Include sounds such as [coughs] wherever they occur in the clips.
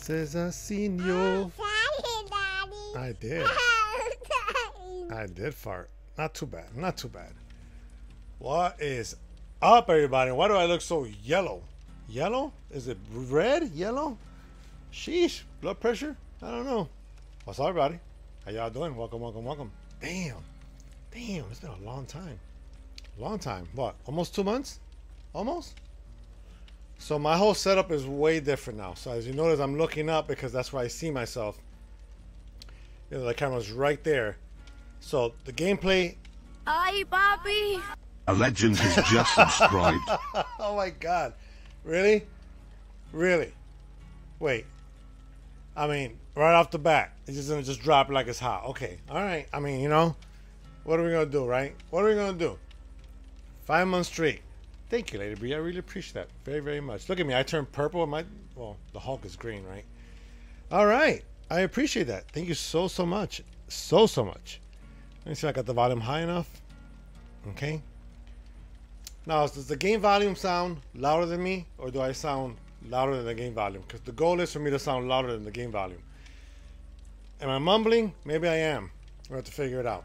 Says I seen you. I did. [laughs] I did fart. Not too bad. Not too bad. What is up, everybody? Why do I look so yellow? Yellow? Is it red? Yellow? Sheesh. Blood pressure? I don't know. What's up, everybody? How y'all doing? Welcome, welcome, welcome. Damn. Damn, it's been a long time. Long time. What? Almost two months? Almost? So my whole setup is way different now. So as you notice, I'm looking up because that's where I see myself. You know, the camera's right there. So the gameplay. Hi, Bobby. A legend has just subscribed. [laughs] oh my god. Really? Really? Wait. I mean, right off the bat, it's just gonna just drop like it's hot. Okay. Alright. I mean, you know, what are we gonna do, right? What are we gonna do? Five months straight. Thank you, Lady Bree. I really appreciate that very, very much. Look at me. I turned purple. My well, the Hulk is green, right? All right. I appreciate that. Thank you so, so much. So, so much. Let me see if I got the volume high enough. Okay. Now, does the game volume sound louder than me, or do I sound louder than the game volume? Because the goal is for me to sound louder than the game volume. Am I mumbling? Maybe I am. We'll have to figure it out.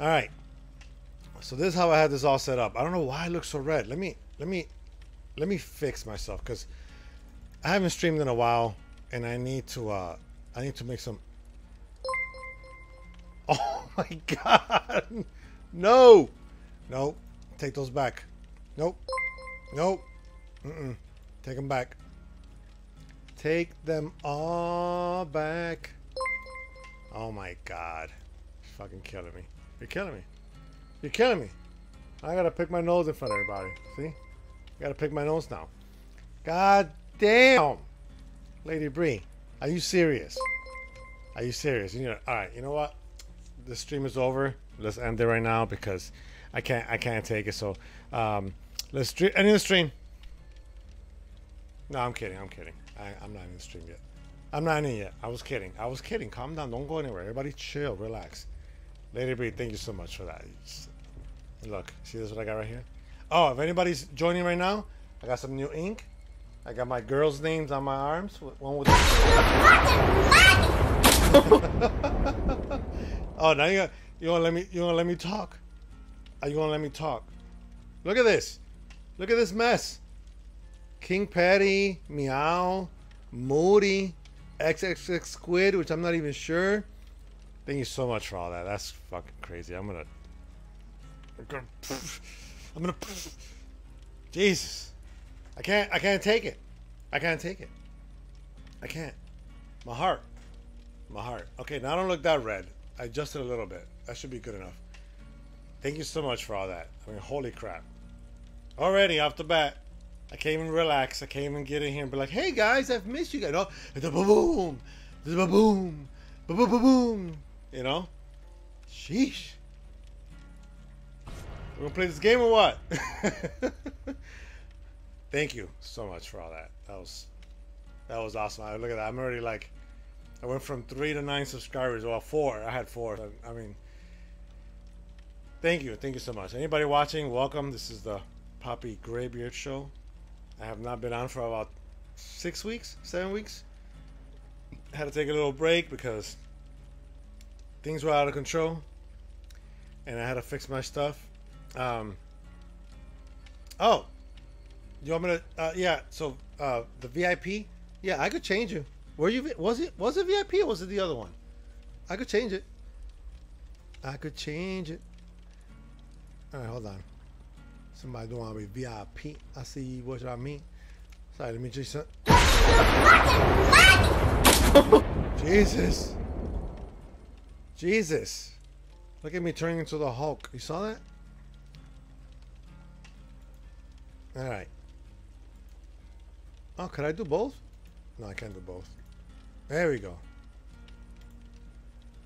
All right. So this is how I had this all set up. I don't know why I look so red. Let me let me let me fix myself because I haven't streamed in a while and I need to uh I need to make some [laughs] Oh my god. No. No. Take those back. Nope. Nope. Mm-mm. Take them back. Take them all back. Oh my god. You're fucking killing me. You're killing me. You're killing me. I gotta pick my nose in front of everybody. See? I gotta pick my nose now. God damn! Lady Bree, are you serious? Are you serious? You know, all right. You know what? The stream is over. Let's end it right now because I can't. I can't take it. So, um, let's. End the stream. No, I'm kidding. I'm kidding. I, I'm not in the stream yet. I'm not in it yet. I was kidding. I was kidding. Calm down. Don't go anywhere. Everybody, chill. Relax. Lady Bree, thank you so much for that. Just, look, see this what I got right here? Oh, if anybody's joining right now, I got some new ink. I got my girls' names on my arms. One with. [laughs] oh, now you you gonna let me you gonna let me talk? Are you gonna let me talk? Look at this. Look at this mess. King Patty, Meow, Moody, XXX Squid, which I'm not even sure. Thank you so much for all that. That's fucking crazy. I'm gonna. I'm gonna. Jesus. I can't. I can't take it. I can't take it. I can't. My heart. My heart. Okay, now I don't look that red. I adjusted a little bit. That should be good enough. Thank you so much for all that. I mean, holy crap. Already off the bat, I can't even relax. I can't even get in here and be like, hey guys, I've missed you guys. No, the boom, the boom, boom, boom, boom. You know? Sheesh. We're gonna play this game or what? [laughs] Thank you so much for all that. That was that was awesome. I look at that. I'm already like I went from three to nine subscribers. Well, four. I had four. I mean, thank you, thank you so much. Anybody watching, welcome. This is the Papi GrayBeard Show. I have not been on for about six weeks, seven weeks. Had to take a little break because things were out of control, and I had to fix my stuff. Um, oh, you want me to? Uh, yeah. So uh, the VIP. Yeah, I could change you. Were you? Was it? Was it VIP or was it the other one? I could change it. I could change it. All right, hold on. Somebody don't want to be VIP. I see what I mean. Sorry, let me just. Jesus. Jesus. Look at me turning into the Hulk. You saw that? Alright. Oh, can I do both? No, I can't do both. There we go.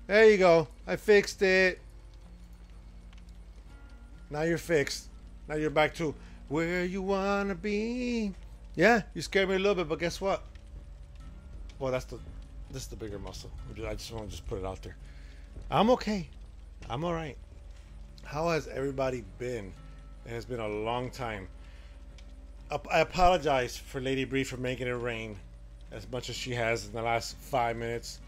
There you go. I fixed it. Now you're fixed. Now you're back to where you wanna be. Yeah, you scared me a little bit, but guess what? Well, that's the this is the bigger muscle. I just want to just put it out there. I'm okay. I'm all right. How has everybody been? It has been a long time. I apologize for Lady Bree for making it rain. as much as she has in the last five minutes.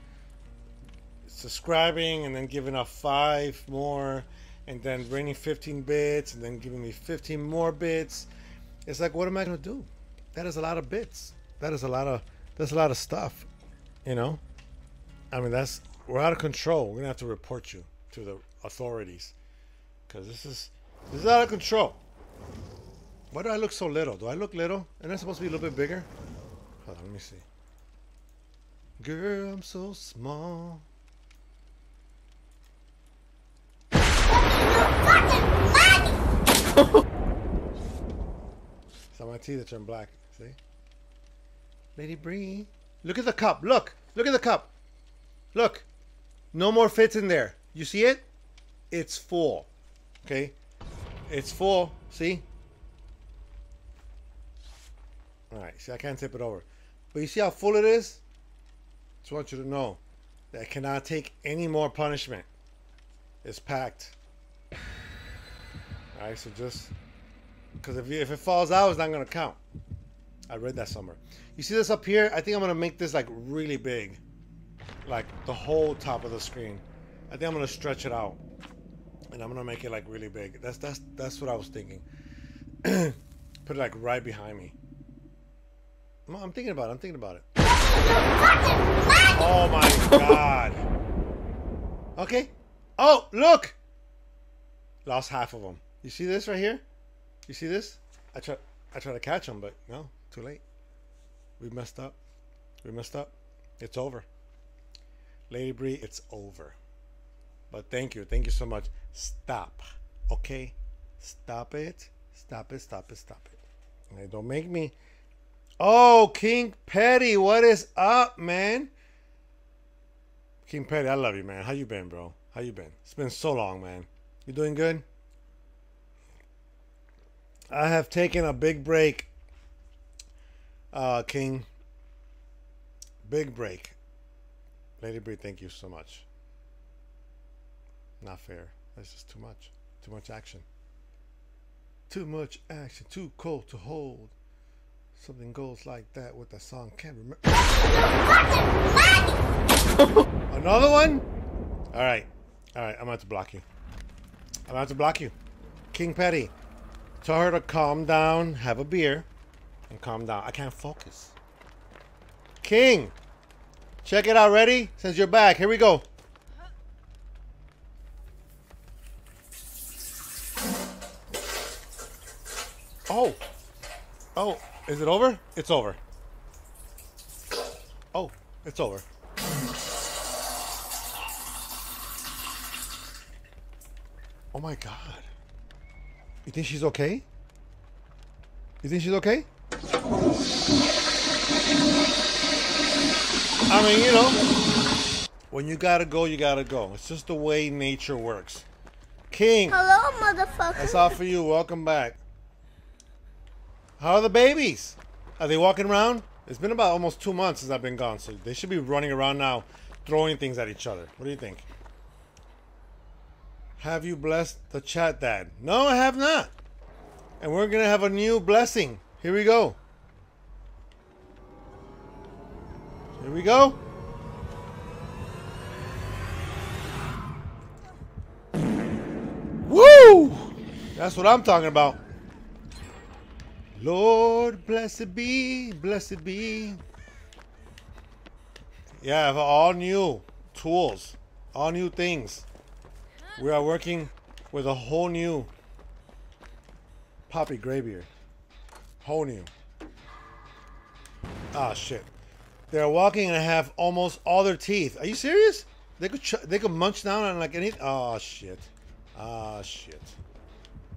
Subscribing and then giving up five more, and then raining 15 bits, and then giving me 15 more bits. It's like, what am I gonna do? That is a lot of bits. That is a lot of that's a lot of stuff. You know? I mean that's we're out of control. We're gonna have to report you to the authorities. Cause this is this is out of control. Why do I look so little? Do I look little? Am I supposed to be a little bit bigger? Hold on, let me see. Girl, I'm so small. [laughs] It's on my teeth that turn black. See? Lady Bree. Look at the cup. Look. Look at the cup. Look. No more fits in there. You see it? It's full. Okay? It's full. See? Alright, see I can't tip it over. But you see how full it is? Just want you to know that cannot take any more punishment. It's packed. Alright, so just because if, if it falls out, it's not gonna count. I read that somewhere. You see this up here? I think I'm gonna make this like really big, like the whole top of the screen. I think I'm gonna stretch it out, and I'm gonna make it like really big. That's that's that's what I was thinking. [clears throat] Put it like right behind me. I'm, I'm thinking about it. I'm thinking about it. Oh my god. [laughs] Okay. Oh look. Lost half of them. You see this right here? You see this? I try I try to catch them, but no, too late. We messed up. We messed up. It's over. Lady Bree, it's over. But thank you. Thank you so much. Stop. Okay? Stop it. Stop it. Stop it. Stop it. Hey, don't make me. Oh, King Petty, what is up, man? King Petty, I love you, man. How you been, bro? How you been? It's been so long, man. You doing good? I have taken a big break, uh, King. Big break. Lady Bree, thank you so much. Not fair. That's just too much. Too much action. Too much action. Too cold to hold. Something goes like that with the song. Can't remember. [laughs] Another one? All right. All right. I'm about to block you. I'm about to block you. King Petty. Tell her to calm down, have a beer, and calm down. I can't focus. King, check it out. Ready? Since you're back, here we go. Oh, oh, is it over? It's over. Oh, it's over. Oh my god. You think she's okay? You think she's okay? I mean, you know, when you gotta go, you gotta go. It's just the way nature works. King, Hello, motherfucker. that's all for you. Welcome back. How are the babies? Are they walking around? It's been about almost two months since I've been gone, so they should be running around now, throwing things at each other. What do you think? Have you blessed the chat, Dad? No, I have not. And we're gonna have a new blessing. Here we go. Here we go. Woo! That's what I'm talking about. Lord, blessed be, blessed be. Yeah, all new tools, all new things. We are working with a whole new Papi GrayBeard. Whole new. Ah, shit. They're walking and have almost all their teeth. Are you serious? They could they could munch down on like any. Oh shit. Ah shit.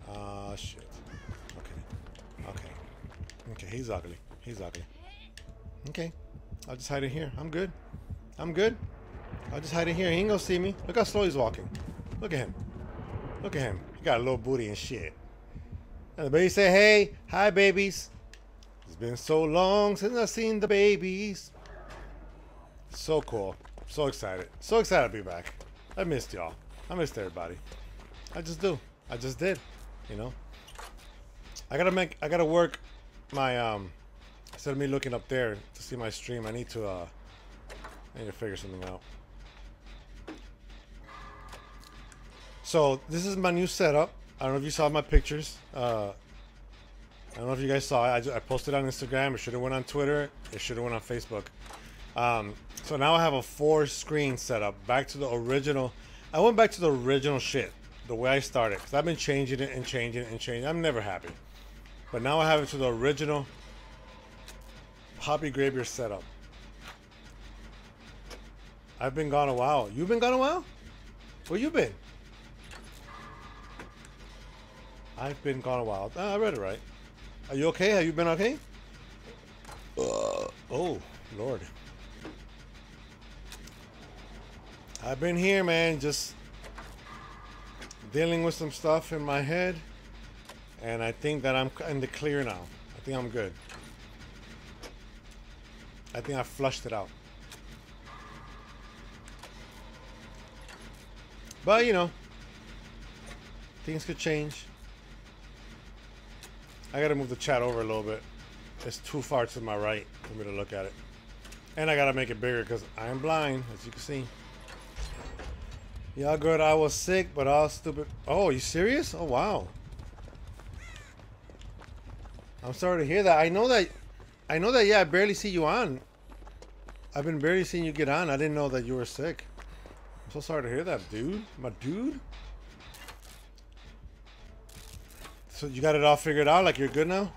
Ah shit. Okay. He's ugly. He's ugly. Okay. I'll just hide in here. I'm good. I'm good. I'll just hide in here. He ain't gonna see me. Look how slow he's walking. Look at him. Look at him. He got a little booty and shit. And the baby say, hey, hi babies. It's been so long since I've seen the babies. So cool. So excited. So excited to be back. I missed y'all. I missed everybody. I just do. I just did. You know? I gotta make I gotta work my um Instead of me looking up there to see my stream, I need to uh, I need to figure something out. So this is my new setup. I don't know if you saw my pictures. Uh, I don't know if you guys saw it. I, ju- I posted on Instagram. It should have went on Twitter. It should have went on Facebook. Um, so now I have a four screen setup. Back to the original. I went back to the original shit. The way I started. Because I've been changing it and changing it and changing. I'm never happy. But now I have it to the original Papi GrayBeard setup. I've been gone a while. You've been gone a while? Where you been? I've been gone a while. Ah, I read it right. Are you okay? Have you been okay? Uh, oh, Lord. I've been here, man, just dealing with some stuff in my head. And I think that I'm in the clear now. I think I'm good. I think I flushed it out. But, you know, things could change. I gotta move the chat over a little bit. It's too far to my right for me to look at it. And I gotta make it bigger because I'm blind, as you can see. Y'all good, I was sick, but all stupid. Oh, you serious? Oh, wow. I'm sorry to hear that. I know that, I know that, yeah, I barely see you on. I've been barely seeing you get on. I didn't know that you were sick. I'm so sorry to hear that, dude. My dude. So you got it all figured out? Like you're good now?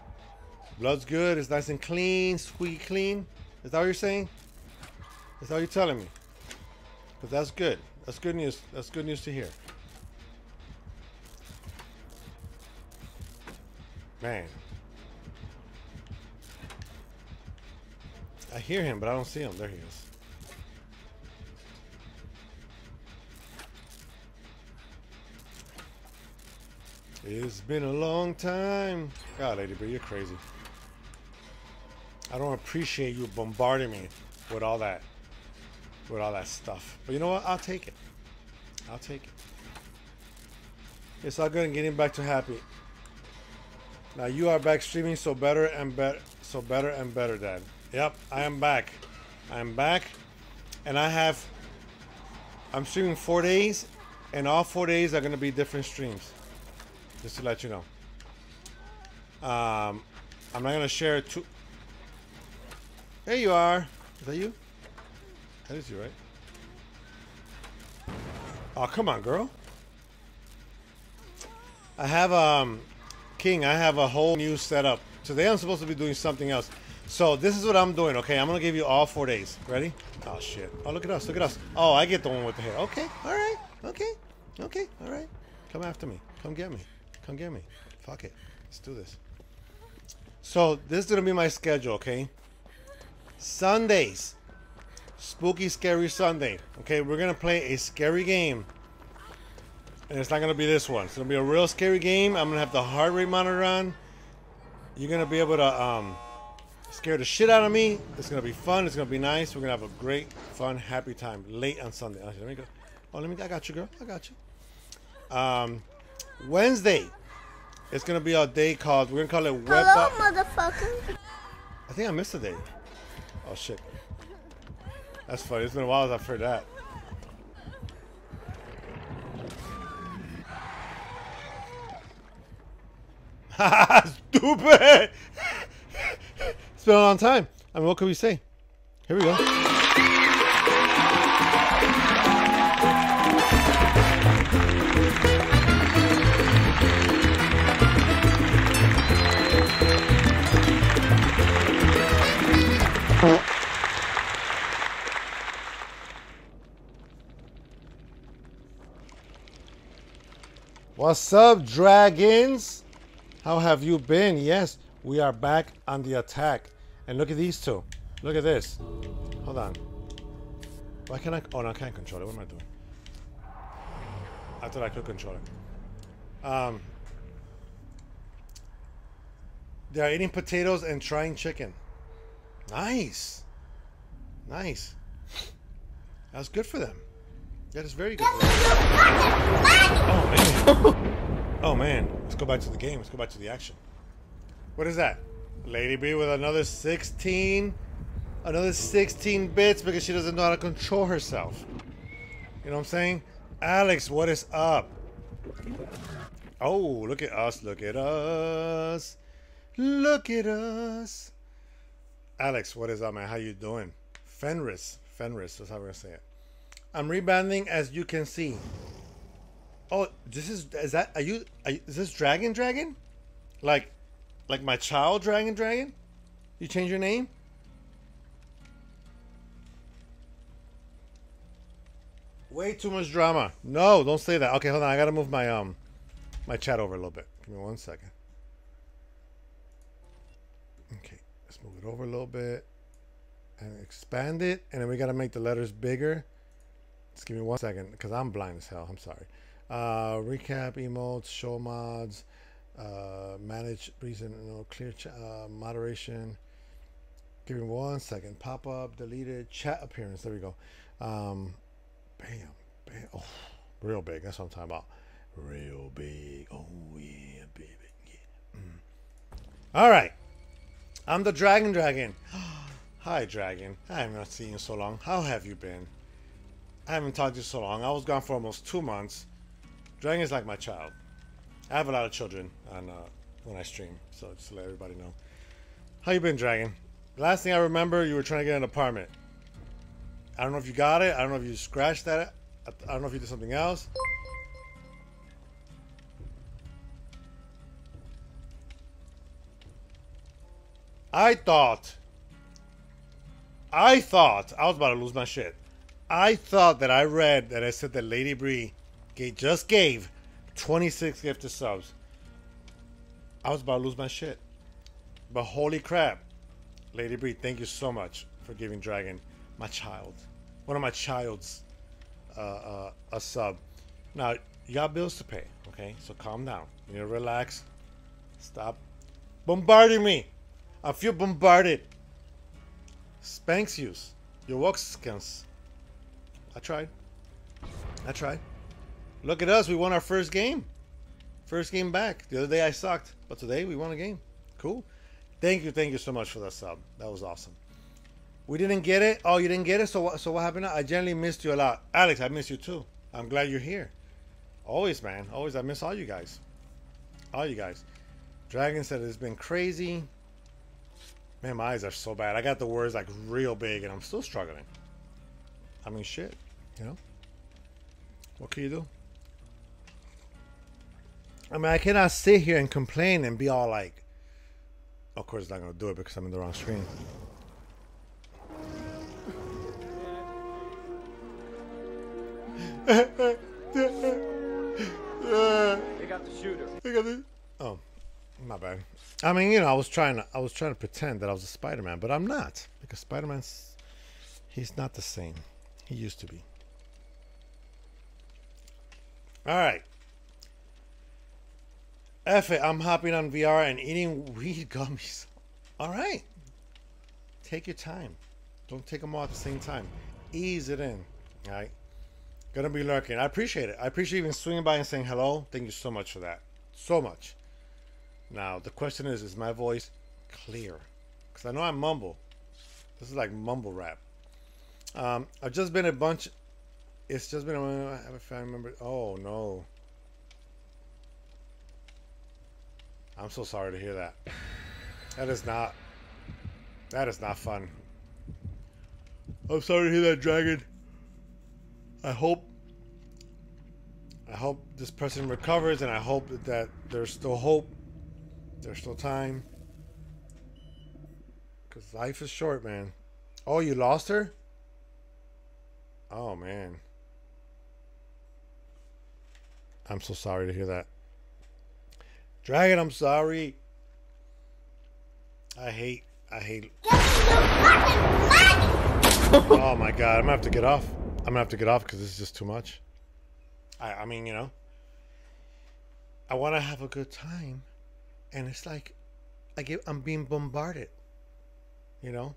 Blood's good. It's nice and clean, squeaky clean. Is that what you're saying? Is that what you're telling me? Because that's good. That's good news. That's good news to hear. Man. I hear him, but I don't see him. There he is. It's been a long time. God, Lady B, you're crazy. I don't appreciate you bombarding me with all that, with all that stuff. But you know what? I'll take it. I'll take it. It's all good getting back to happy. Now you are back streaming, so better and better, so better and better, Dad. Yep, I am back. I am back, and I have. I'm streaming four days, and all four days are gonna be different streams. Just to let you know. Um, I'm not gonna share too. There you are. Is that you? That is you, right? Oh, come on, girl. I have um, King. I have a whole new setup. Today I'm supposed to be doing something else. So this is what I'm doing. Okay, I'm gonna give you all four days. Ready? Oh shit! Oh look at us! Look at us! Oh, I get the one with the hair. Okay, all right. Okay, okay, all right. Come after me. Come get me. Come get me. Fuck it. Let's do this. So this is gonna be my schedule. Okay. Sundays. Spooky Scary Sunday. Okay, we're gonna play a scary game. And it's not gonna be this one. It's gonna be a real scary game. I'm gonna have the heart rate monitor on. You're gonna be able to um, scare the shit out of me. It's gonna be fun. It's gonna be nice. We're gonna have a great, fun, happy time late on Sunday. Oh, let me go. Oh, let me. I got you, girl. I got you. Um, Wednesday. It's gonna be a day called. We're gonna call it Web Hello, Up. motherfucker. I think I missed a day. Oh shit. That's funny. It's been a while since I've heard that. [laughs] Stupid! [laughs] it's been a long time. I mean, what can we say? Here we go. What's up, dragons? How have you been? Yes, we are back on the attack. And look at these two. Look at this. Hold on. Why can't I? Oh, no, I can't control it. What am I doing? I thought I could control it. Um, they are eating potatoes and trying chicken. Nice. Nice. That's good for them. That is very good for them. Oh, man. [laughs] Oh man, let's go back to the game. Let's go back to the action. What is that? Lady B with another 16. Another 16 bits because she doesn't know how to control herself. You know what I'm saying? Alex, what is up? Oh, look at us. Look at us. Look at us. Alex, what is up, man? How you doing? Fenris. Fenris, that's how we're gonna say it. I'm rebanding as you can see. Oh, this is is that are you, are you is this Dragon Dragon? Like like my child Dragon Dragon? You change your name? Way too much drama. No, don't say that. Okay, hold on. I gotta move my um my chat over a little bit. Give me one second. Okay, let's move it over a little bit and expand it, and then we gotta make the letters bigger. Just give me one second because I'm blind as hell. I'm sorry. Uh, recap emotes, show mods, uh, manage reason, you know, clear uh, moderation. Give me one second. Pop up, deleted, chat appearance. There we go. Um, bam, bam. Oh, real big. That's what I'm talking about. Real big. Oh yeah, baby. Yeah. Mm. All right. I'm the Dragon Dragon. [gasps] Hi, Dragon. I have not seen you so long. How have you been? I haven't talked to you so long. I was gone for almost two months. Dragon is like my child. I have a lot of children on uh, when I stream, so just to let everybody know. How you been, Dragon? Last thing I remember, you were trying to get an apartment. I don't know if you got it. I don't know if you scratched that. I don't know if you did something else. I thought. I thought I was about to lose my shit. I thought that I read that I said that Lady Bree just gave 26 gifted subs. I was about to lose my shit. But holy crap. Lady Bree, thank you so much for giving Dragon, my child, one of my child's, uh, uh, a sub. Now, you got bills to pay, okay? So calm down. You need to relax. Stop bombarding me. I feel bombarded. Spanks use. Your work skills. I tried. I tried. Look at us. We won our first game. First game back. The other day I sucked, but today we won a game. Cool. Thank you. Thank you so much for that sub. That was awesome. We didn't get it. Oh, you didn't get it. So what? So what happened? I generally missed you a lot. Alex, I miss you too. I'm glad you're here. Always, man. Always. I miss all you guys. All you guys. Dragon said it's been crazy. Man, my eyes are so bad. I got the words like real big, and I'm still struggling. I mean, shit. You know. What can you do? I mean, I cannot sit here and complain and be all like, of course, it's not gonna do it because I'm in the wrong screen. They got the shooter. I got it. Oh, my bad. I mean, you know, I was trying to, I was trying to pretend that I was a Spider-Man, but I'm not because Spider-Man's, he's not the same. He used to be. All right. F it. I'm hopping on VR and eating weed gummies. [laughs] All right. Take your time. Don't take them all at the same time. Ease it in. All right. Gonna be lurking. I appreciate it. I appreciate even swinging by and saying hello. Thank you so much for that. So much. Now, the question is is my voice clear? Because I know I mumble. This is like mumble rap. Um, I've just been a bunch. It's just been a. I have a family member. Oh, no. I'm so sorry to hear that. That is not. That is not fun. I'm sorry to hear that, Dragon. I hope. I hope this person recovers, and I hope that, there's still hope. There's still time. Because life is short, man. Oh, you lost her? Oh, man. I'm so sorry to hear that. Dragon, I'm sorry. I hate, I hate. oh my god, I'm gonna have to get off. I'm gonna have to get off because this is just too much. I, I mean, you know, I want to have a good time, and it's like, I get, I'm being bombarded. You know,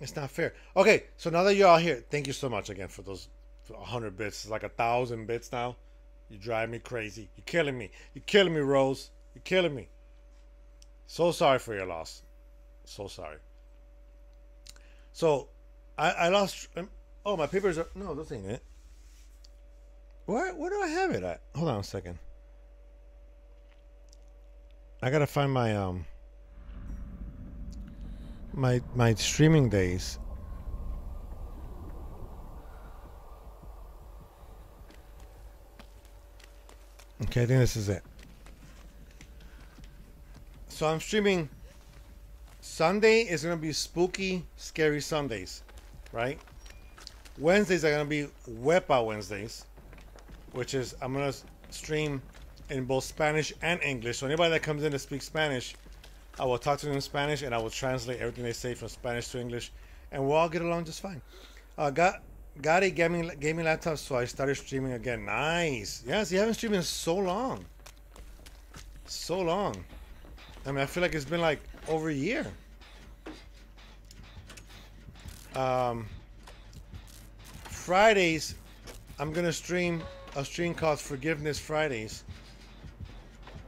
it's not fair. Okay, so now that you're all here, thank you so much again for those 100 bits. It's like a thousand bits now. You drive me crazy. You're killing me. You're killing me, Rose. You're killing me. So sorry for your loss. So sorry. So, I, I lost. um, Oh, my papers are. No, this ain't it. Where where do I have it at? Hold on a second. I gotta find my um my my streaming days. Okay, I think this is it. So I'm streaming. Sunday is gonna be spooky, scary Sundays, right? Wednesdays are gonna be Wepa Wednesdays, which is I'm gonna stream in both Spanish and English. So anybody that comes in to speak Spanish, I will talk to them in Spanish and I will translate everything they say from Spanish to English, and we'll all get along just fine. Uh, got got a gaming gaming laptop, so I started streaming again. Nice. Yes, you haven't streamed in so long. So long. I mean, I feel like it's been like over a year. Um, Fridays, I'm gonna stream a stream called Forgiveness Fridays.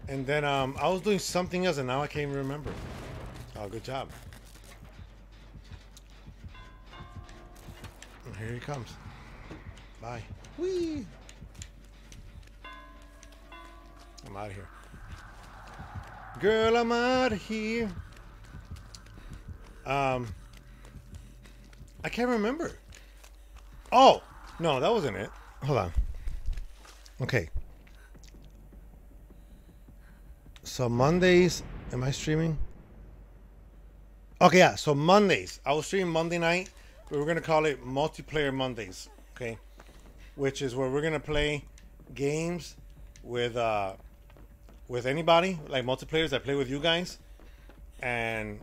And then um, I was doing something else, and now I can't even remember. Oh, good job. And here he comes. Bye. Whee! I'm out of here. Girl, I'm out of here. Um, I can't remember. Oh, no, that wasn't it. Hold on. Okay. So Mondays, am I streaming? Okay, yeah. So Mondays, I will stream Monday night. We are gonna call it multiplayer Mondays. Okay, which is where we're gonna play games with uh with anybody, like multiplayers I play with you guys, and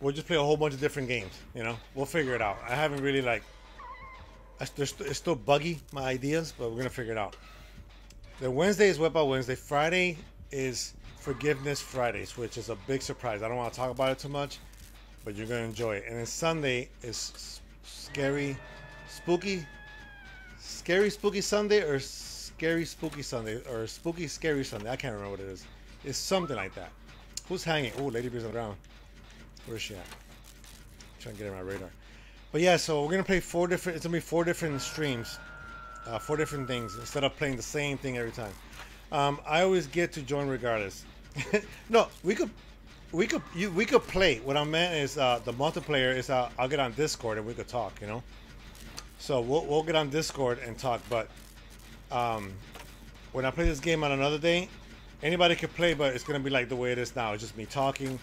we'll just play a whole bunch of different games. You know, we'll figure it out. I haven't really like. I, there's, it's still buggy my ideas, but we're gonna figure it out. Then Wednesday is Whip Out Wednesday. Friday is Forgiveness Fridays, which is a big surprise. I don't want to talk about it too much, but you're gonna enjoy it. And then Sunday is scary, spooky, scary spooky Sunday or scary spooky Sunday or spooky scary Sunday. I can't remember what it is. It's something like that. Who's hanging? Oh, Lady Beer's on the ground. Where is she at? I'm trying to get her on my radar. But yeah, so we're gonna play four different. It's gonna be four different streams, uh, four different things instead of playing the same thing every time. Um, I always get to join regardless. [laughs] no, we could, we could, you, we could play. What I meant is uh, the multiplayer is uh, I'll get on Discord and we could talk. You know, so we'll we'll get on Discord and talk. But um, when I play this game on another day, anybody could play, but it's gonna be like the way it is now. It's just me talking.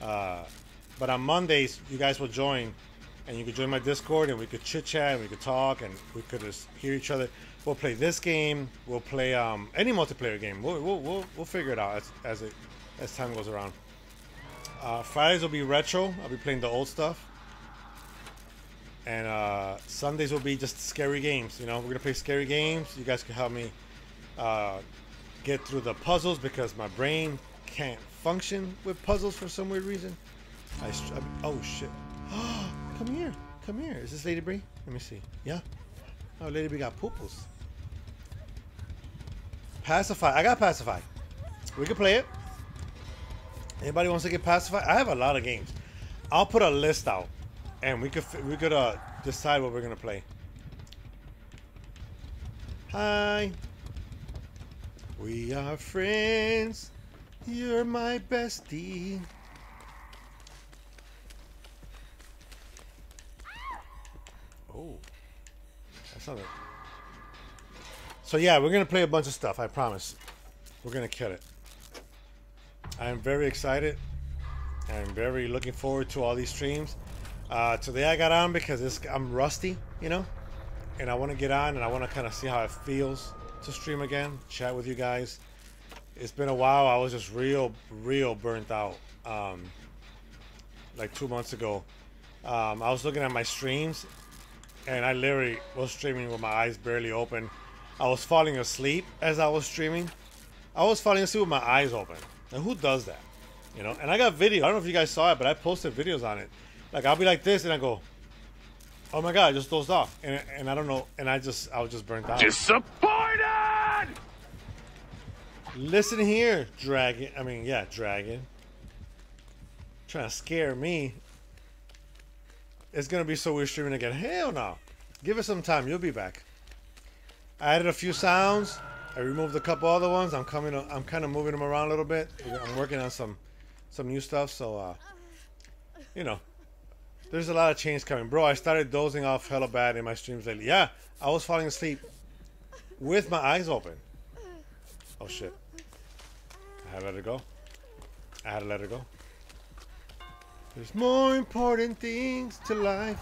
Uh, but on Mondays, you guys will join, and you could join my Discord, and we could chit chat, and we could talk, and we could just hear each other. We'll play this game. We'll play um, any multiplayer game. We'll, we'll, we'll, we'll figure it out as, as it as time goes around. Uh, Fridays will be retro. I'll be playing the old stuff. And uh, Sundays will be just scary games. You know, we're gonna play scary games. You guys can help me uh, get through the puzzles because my brain can't function with puzzles for some weird reason. I, oh shit! [gasps] Come here, come here. Is this Lady Bree? Let me see. Yeah. Oh, Lady Bree got pupils. Pacify. I got Pacify. We can play it. Anybody wants to get Pacify? I have a lot of games. I'll put a list out, and we could we could uh decide what we're gonna play. Hi. We are friends. You're my bestie. Oh, that's not it. So yeah, we're gonna play a bunch of stuff. I promise. We're gonna kill it. I am very excited. I'm very looking forward to all these streams. Uh, today I got on because I'm rusty, you know, and I want to get on and I want to kind of see how it feels to stream again, chat with you guys. It's been a while. I was just real, real burnt out. Um, like two months ago, um, I was looking at my streams, and I literally was streaming with my eyes barely open. I was falling asleep as I was streaming. I was falling asleep with my eyes open. And who does that? You know, and I got video. I don't know if you guys saw it, but I posted videos on it. Like I'll be like this, and I go, "Oh my god!" I just dozed off, and and I don't know, and I just I was just burnt out. Disappointed! Listen here, dragon. I mean, yeah, dragon. Trying to scare me. It's gonna be so weird streaming again. Hell no. Give it some time. You'll be back. I added a few sounds. I removed a couple other ones. I'm coming. I'm kind of moving them around a little bit. I'm working on some some new stuff. So, uh, you know, there's a lot of change coming, bro. I started dozing off hella bad in my streams lately. Yeah, I was falling asleep with my eyes open. Oh shit! I had to let her go. I had to let her go. There's more important things to life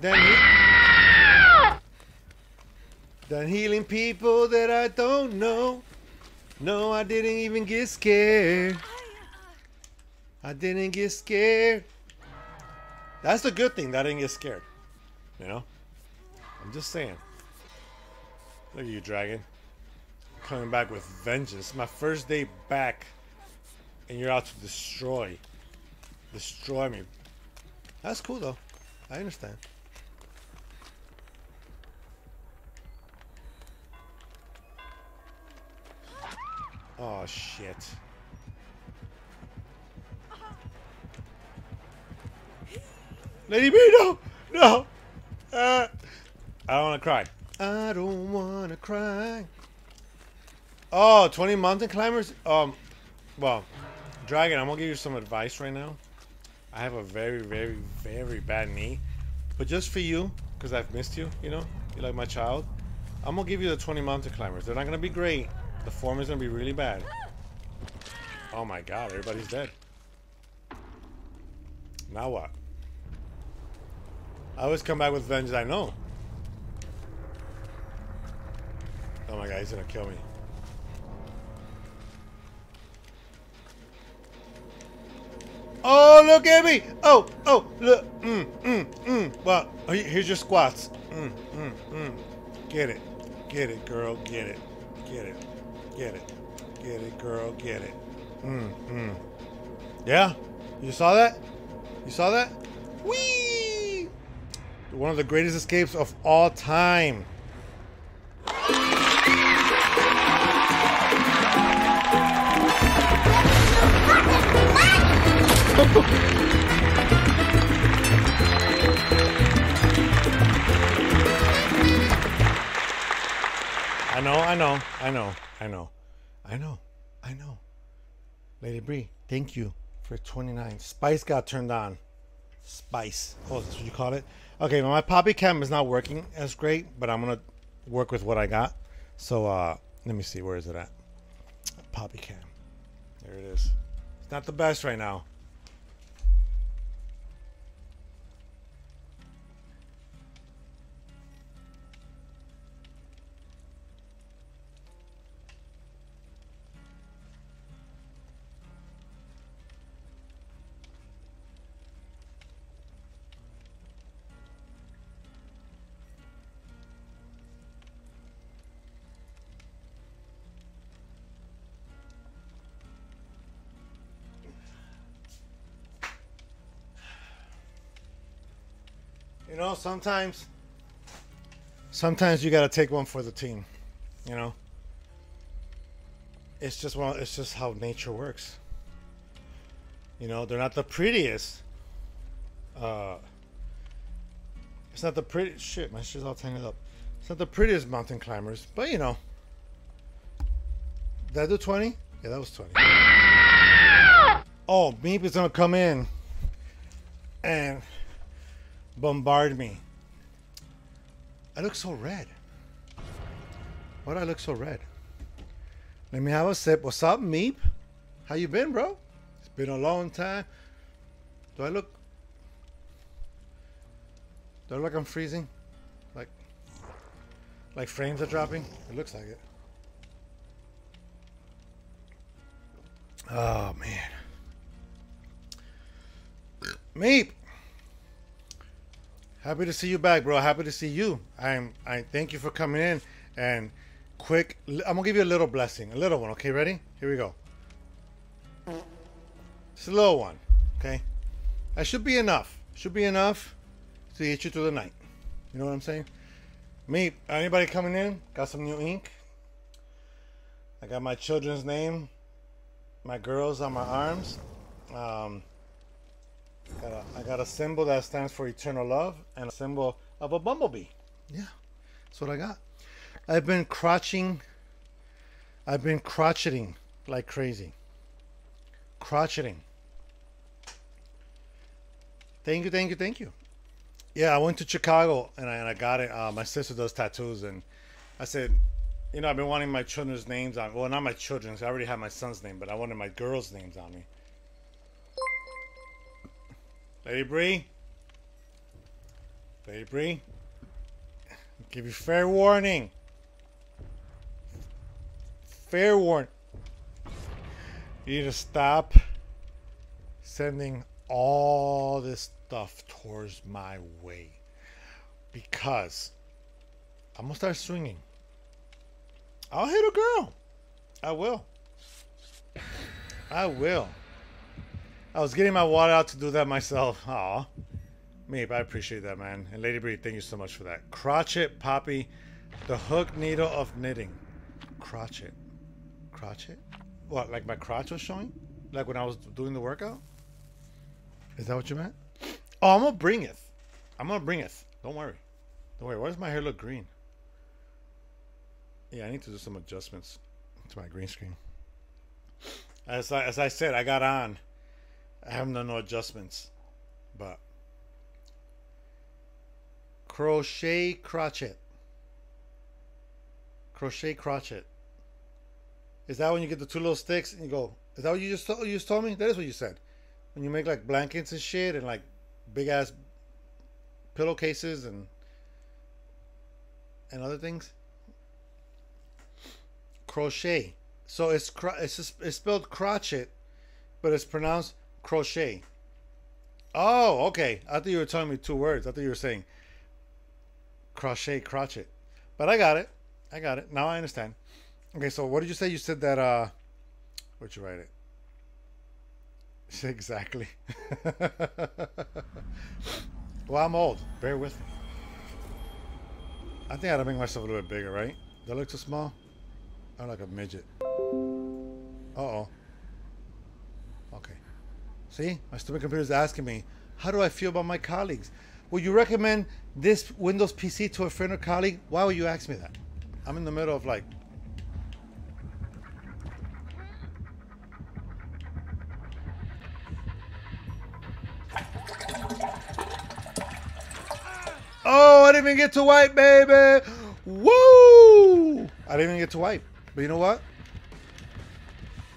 than he- than healing people that I don't know. No, I didn't even get scared. I didn't get scared. That's the good thing that I didn't get scared. You know? I'm just saying. Look at you, dragon. Coming back with vengeance. My first day back, and you're out to destroy. Destroy me. That's cool, though. I understand. Oh, shit. Lady B, no! No! Uh, I don't want to cry. I don't want to cry. Oh, 20 mountain climbers? Um, well, Dragon, I'm to give you some advice right now. I have a very, very, very bad knee. But just for you, because I've missed you, you know? You're like my child. I'm going to give you the 20 mountain climbers. They're not going to be great. The form is going to be really bad. Oh my god, everybody's dead. Now what? I always come back with vengeance, I know. Oh my god, he's gonna kill me. Oh, look at me! Oh, oh, look. Mm, mm, mm. Well, here's your squats. Mm, mm, mm. Get it. Get it, girl. Get it. Get it. Get it. Get it, girl. Get it. Mm, mm. Yeah? You saw that? You saw that? Whee! One of the greatest escapes of all time. I know, I know, I know, I know, I know, I know. Lady Bree, thank you for 29. Spice got turned on. Spice. Oh, that's what you call it? Okay, well, my poppy cam is not working as great, but I'm to work with what I got. So, uh, let me see. Where is it at? Poppy cam. There it is. It's not the best right now. Sometimes, sometimes you got to take one for the team. You know, it's just one. It's just how nature works. You know, they're not the prettiest. Uh, it's not the pretty shit. My shit's all tangled up. It's not the prettiest mountain climbers, but you know. Did I do twenty? Yeah, that was twenty. Oh, Meep is gonna come in and bombard me. I look so red. Why do I look so red? Let me have a sip. What's up, Meep? How you been, bro? It's been a long time. Do I look... Do I look like I'm freezing? Like... Like frames are dropping? It looks like it. Oh, man. Meep! Happy to see you back, bro. Happy to see you. I'm. I thank you for coming in. And quick, I'm gonna give you a little blessing, a little one. Okay, ready? Here we go. Little one. Okay, that should be enough. Should be enough to get you through the night. You know what I'm saying? Me. Anybody coming in? Got some new ink. I got my children's name, my girls on my arms. Um, Got a, I got a symbol that stands for eternal love and a symbol of a bumblebee. Yeah, that's what I got. I've been crotching. I've been crotcheting like crazy. Crotcheting. Thank you, thank you, thank you. Yeah, I went to Chicago and I, and I got it. Uh, my sister does tattoos, and I said, you know, I've been wanting my children's names on. Well, not my children's. I already have my son's name, but I wanted my girls' names on me. Lady Bree. Lady Bree. Give you fair warning. Fair warning. You need to stop sending all this stuff towards my way. Because I'm going to start swinging. I'll hit a girl. I will. I will. I was getting my water out to do that myself. Aw. Meep, I appreciate that, man. And Lady Bree, thank you so much for that. Crotchet Papi, the hook needle of knitting. Crotchet. Crotchet? What, like my crotch was showing? Like when I was doing the workout? Is that what you meant? Oh, I'm gonna bring it. I'm gonna bring it. Don't worry. Don't worry. Why does my hair look green? Yeah, I need to do some adjustments to my green screen. As I, as I said, I got on. I haven't done no adjustments, but crochet crotchet. Crochet crotchet. Is that when you get the two little sticks and you go? Is that what you just told, you just told me? That is what you said. When you make like blankets and shit and like big ass pillowcases and and other things. Crochet. So it's it's it's spelled crotchet, but it's pronounced crochet. Oh, okay. I thought you were telling me two words. I thought you were saying crochet, crotchet. But I got it. I got it. Now I understand. Okay, so what did you say? You said that uh where'd you write it? [laughs] Exactly. [laughs] well, I'm old. Bear with me. I think I gotta make myself a little bit bigger, right? Do I look too small? I'm like a midget. Uh oh. Okay. See, my stupid computer is asking me, how do I feel about my colleagues? Would you recommend this Windows PC to a friend or colleague? Why would you ask me that? I'm in the middle of like. Oh, I didn't even get to wipe, baby! Woo! I didn't even get to wipe. But you know what?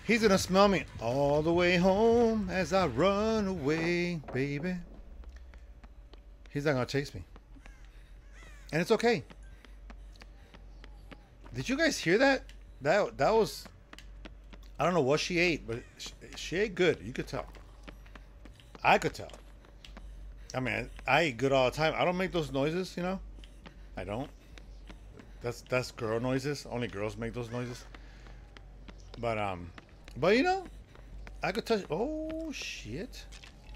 He's gonna smell me all the way home as I run away, baby. He's not gonna chase me. And it's okay. Did you guys hear that? That that was I don't know what she ate, but she, she ate good. You could tell. I could tell. I mean, I eat good all the time. I don't make those noises, you know. I don't. That's that's girl noises. Only girls make those noises. But um, but you know, I could touch. Oh shit!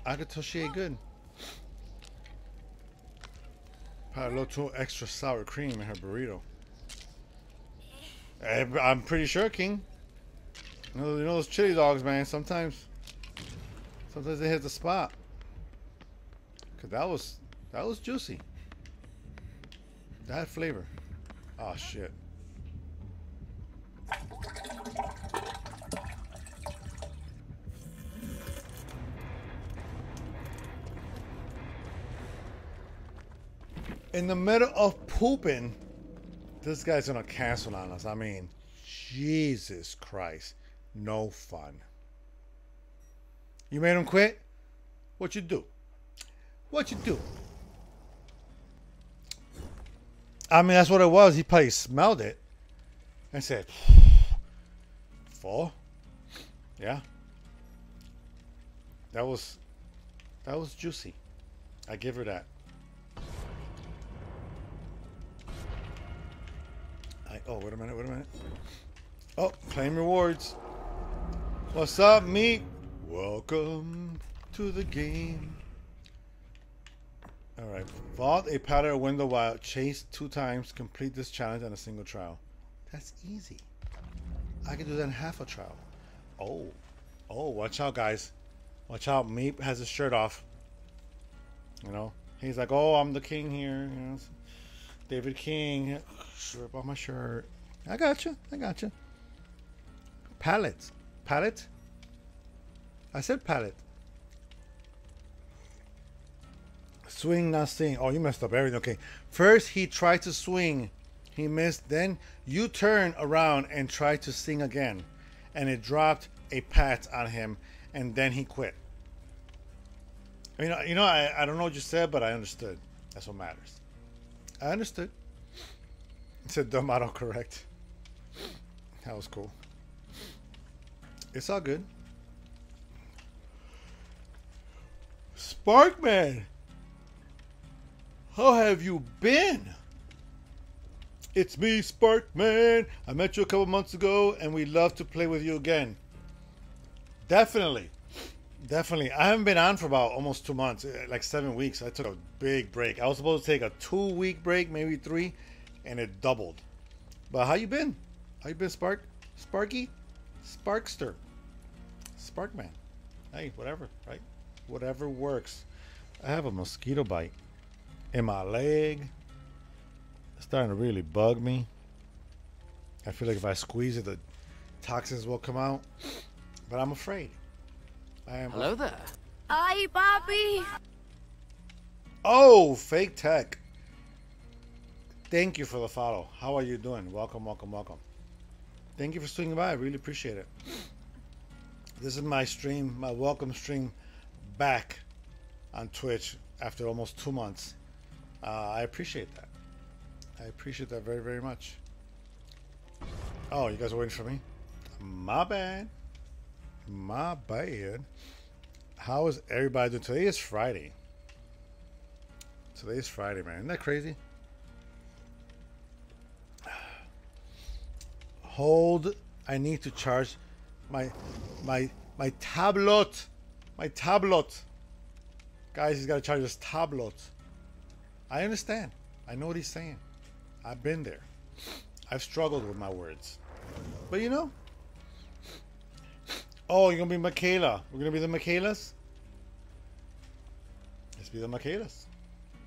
I could she ate good. Probably a little too extra sour cream in her burrito. Eh, I, I'm pretty sure, King. You know, you know those chili dogs, man. Sometimes, sometimes they hit the spot. Cause that was that was juicy. That flavor. Oh shit. In the middle of pooping, this guy's gonna cancel on us. I mean, Jesus Christ. No fun. You made him quit? What you do? What you do? I mean, that's what it was. He probably smelled it and said, [sighs] "Four, yeah." That was that was juicy. I give her that. Oh, wait a minute, wait a minute. Oh, claim rewards. What's up, meat? Welcome to the game. Alright. Vault a powder window while chased two times. Complete this challenge on a single trial. That's easy. I can do that in half a trial. Oh. Oh, watch out, guys. Watch out. Meep has his shirt off. You know, he's like, "Oh, I'm the king here." You know, David King. Rip off my shirt. I got you. I got you. Pallet. Pallet. I said pallet. Swing, not sing. Oh, you messed up everything. Okay. First, he tried to swing. He missed. Then you turn around and try to sing again. And it dropped a pat on him. And then he quit. You know, you know I, I don't know what you said, but I understood. That's what matters. I understood. It said dumb autocorrect. That was cool. It's all good. Sparkman, how have you been? It's me, Sparkman. I met you a couple months ago, and we'd love to play with you again. Definitely. Definitely. I haven't been on for about almost two months, eh, like seven weeks. I took a big break. I was supposed to take a two week break, maybe three, and it doubled. But how you been? How you been, Spark? Sparky? Sparkster. Sparkman. Hey, whatever, right? Whatever works. I have a mosquito bite in my leg. It's starting to really bug me. I feel like if I squeeze it, the toxins will come out. But I'm afraid. I am. Hello there. Hi, Bobby. Oh, fake tech. Thank you for the follow. How are you doing? Welcome, welcome, welcome. Thank you for swinging by. I really appreciate it. This is my stream, my welcome stream back on Twitch after almost two months. Uh, I appreciate that. I appreciate that very, very much. Oh, you guys are waiting for me? My bad. My bad. How is everybody doing? Today is Friday. Today is Friday, man. Isn't that crazy? [sighs] Hold. I need to charge my my my tablet. My tablet. Guys, he's got to charge his tablet. I understand. I know what he's saying. I've been there. I've struggled with my words. But you know. Oh, you're to be Mikaela. We're to be the Mikaelas? Let's be the Mikaelas.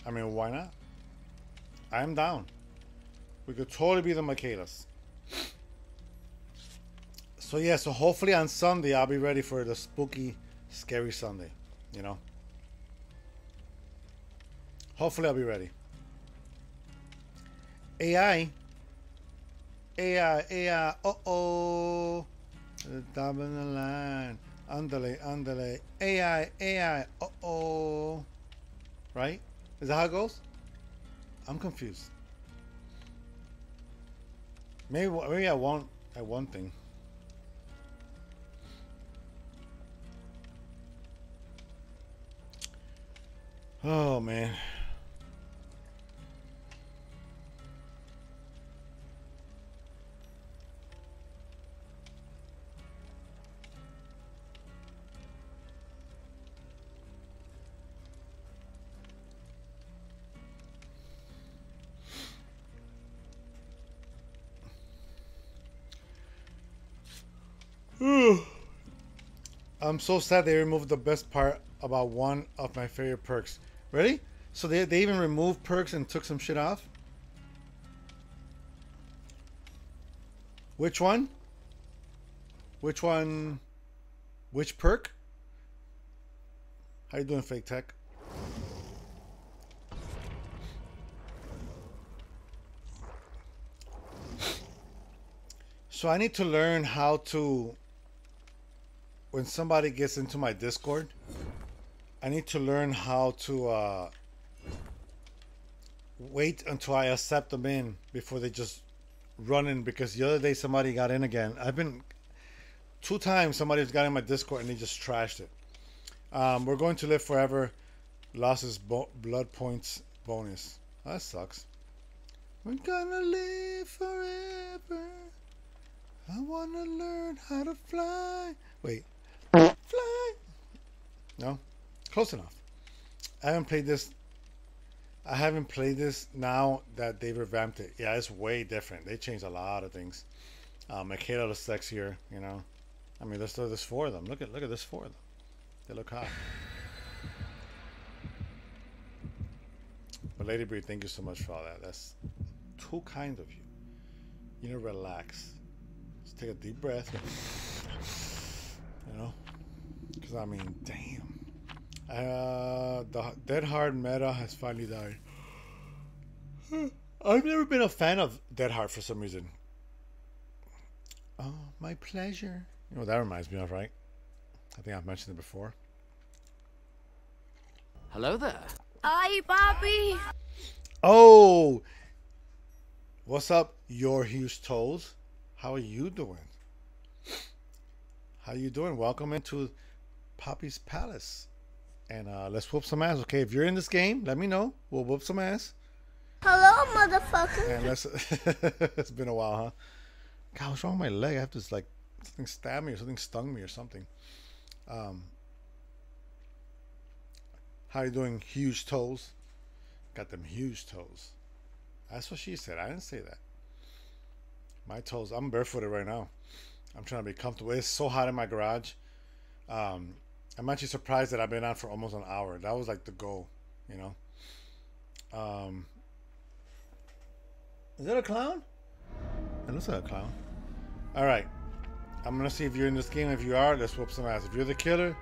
I mean, why not? I'm down. We could totally be the Mikaelas. So yeah, so hopefully on Sunday I'll be ready for the spooky, scary Sunday. You know. Hopefully I'll be ready. AI. AI, AI, uh oh. Top of the line. Underlay, underlay. AI, AI, uh oh. Right? Is that how it goes? I'm confused. Maybe maybe I want I want thing. Oh man. [sighs] I'm so sad they removed the best part about one of my favorite perks. Ready? So they, they even removed perks and took some shit off? Which one? Which one? Which perk? How you doing, fake tech? [sighs] So I need to learn how to when somebody gets into my Discord, I need to learn how to uh, wait until I accept them in before they just run in. Because the other day somebody got in again. I've been two times somebody's got in my Discord and they just trashed it. Um, we're going to live forever. Losses bo- blood points bonus. That sucks. We're gonna live forever. I wanna learn how to fly. Wait. Fly. No, close enough. I haven't played this. I haven't played this now that they revamped it. Yeah, it's way different. They changed a lot of things. Um, Mikaela the sexier, you know. I mean, there's there's four of them. Look at look at this four of them. They look hot. But Lady Bree, thank you so much for all that. That's too kind of you. You know, relax. Just take a deep breath. [laughs] You know? Because, I mean, damn. Uh, the Dead Hard meta has finally died. I've never been a fan of Dead Hard for some reason. Oh, my pleasure. You know what that reminds me of, right? I think I've mentioned it before. Hello there. Hi, Bobby. Oh, what's up, your huge toes? How are you doing? How are you doing? Welcome into Papi's Palace, and uh, let's whoop some ass. Okay, if you're in this game, let me know. We'll whoop some ass. Hello, motherfucker. And let's. [laughs] it's been a while, huh? God, what's wrong with my leg? I have to like something stabbed me or something stung me or something. Um, how you doing, huge toes? Got them huge toes. That's what she said. I didn't say that. My toes. I'm barefooted right now. I'm trying to be comfortable. It's so hot in my garage. Um, I'm actually surprised that I've been on for almost an hour. That was like the goal, you know. Um, is that a clown? It looks like a clown. All right. I'm gonna see if you're in this game. If you are, let's whoop some ass. If you're the killer,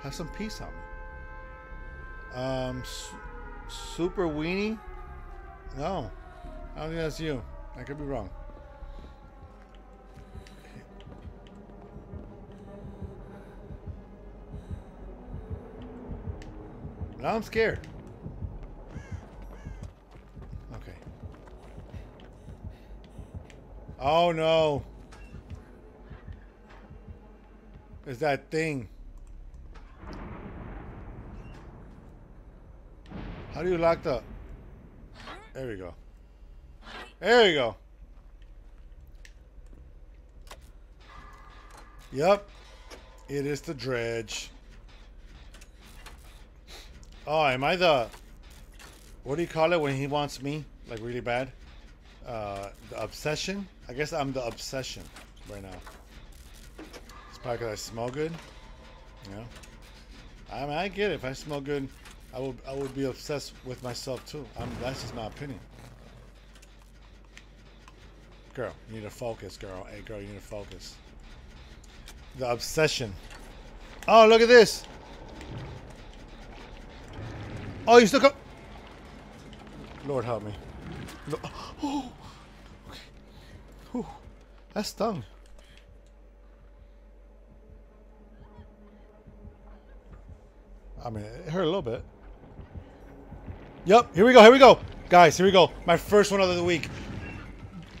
have some peace on me. Um, su- super weenie. No, I don't think that's you. I could be wrong. I'm scared. Okay. Oh no. Is that thing. How do you lock the... There we go. There we go. Yep. It is the dredge. Oh, am I the... What do you call it when he wants me? Like really bad? Uh, the obsession? I guess I'm the obsession right now. It's probably because I smell good. You know? I mean, I get it. If I smell good, I would I would be obsessed with myself too. I'm, that's just my opinion. Girl, you need to focus, girl. Hey, girl, you need to focus. The obsession. Oh, look at this. Oh, you still come. Lord help me. Lo- Oh, okay. Whew. That stung. I mean, it hurt a little bit. Yep, here we go, here we go. Guys, here we go. My first one of the week.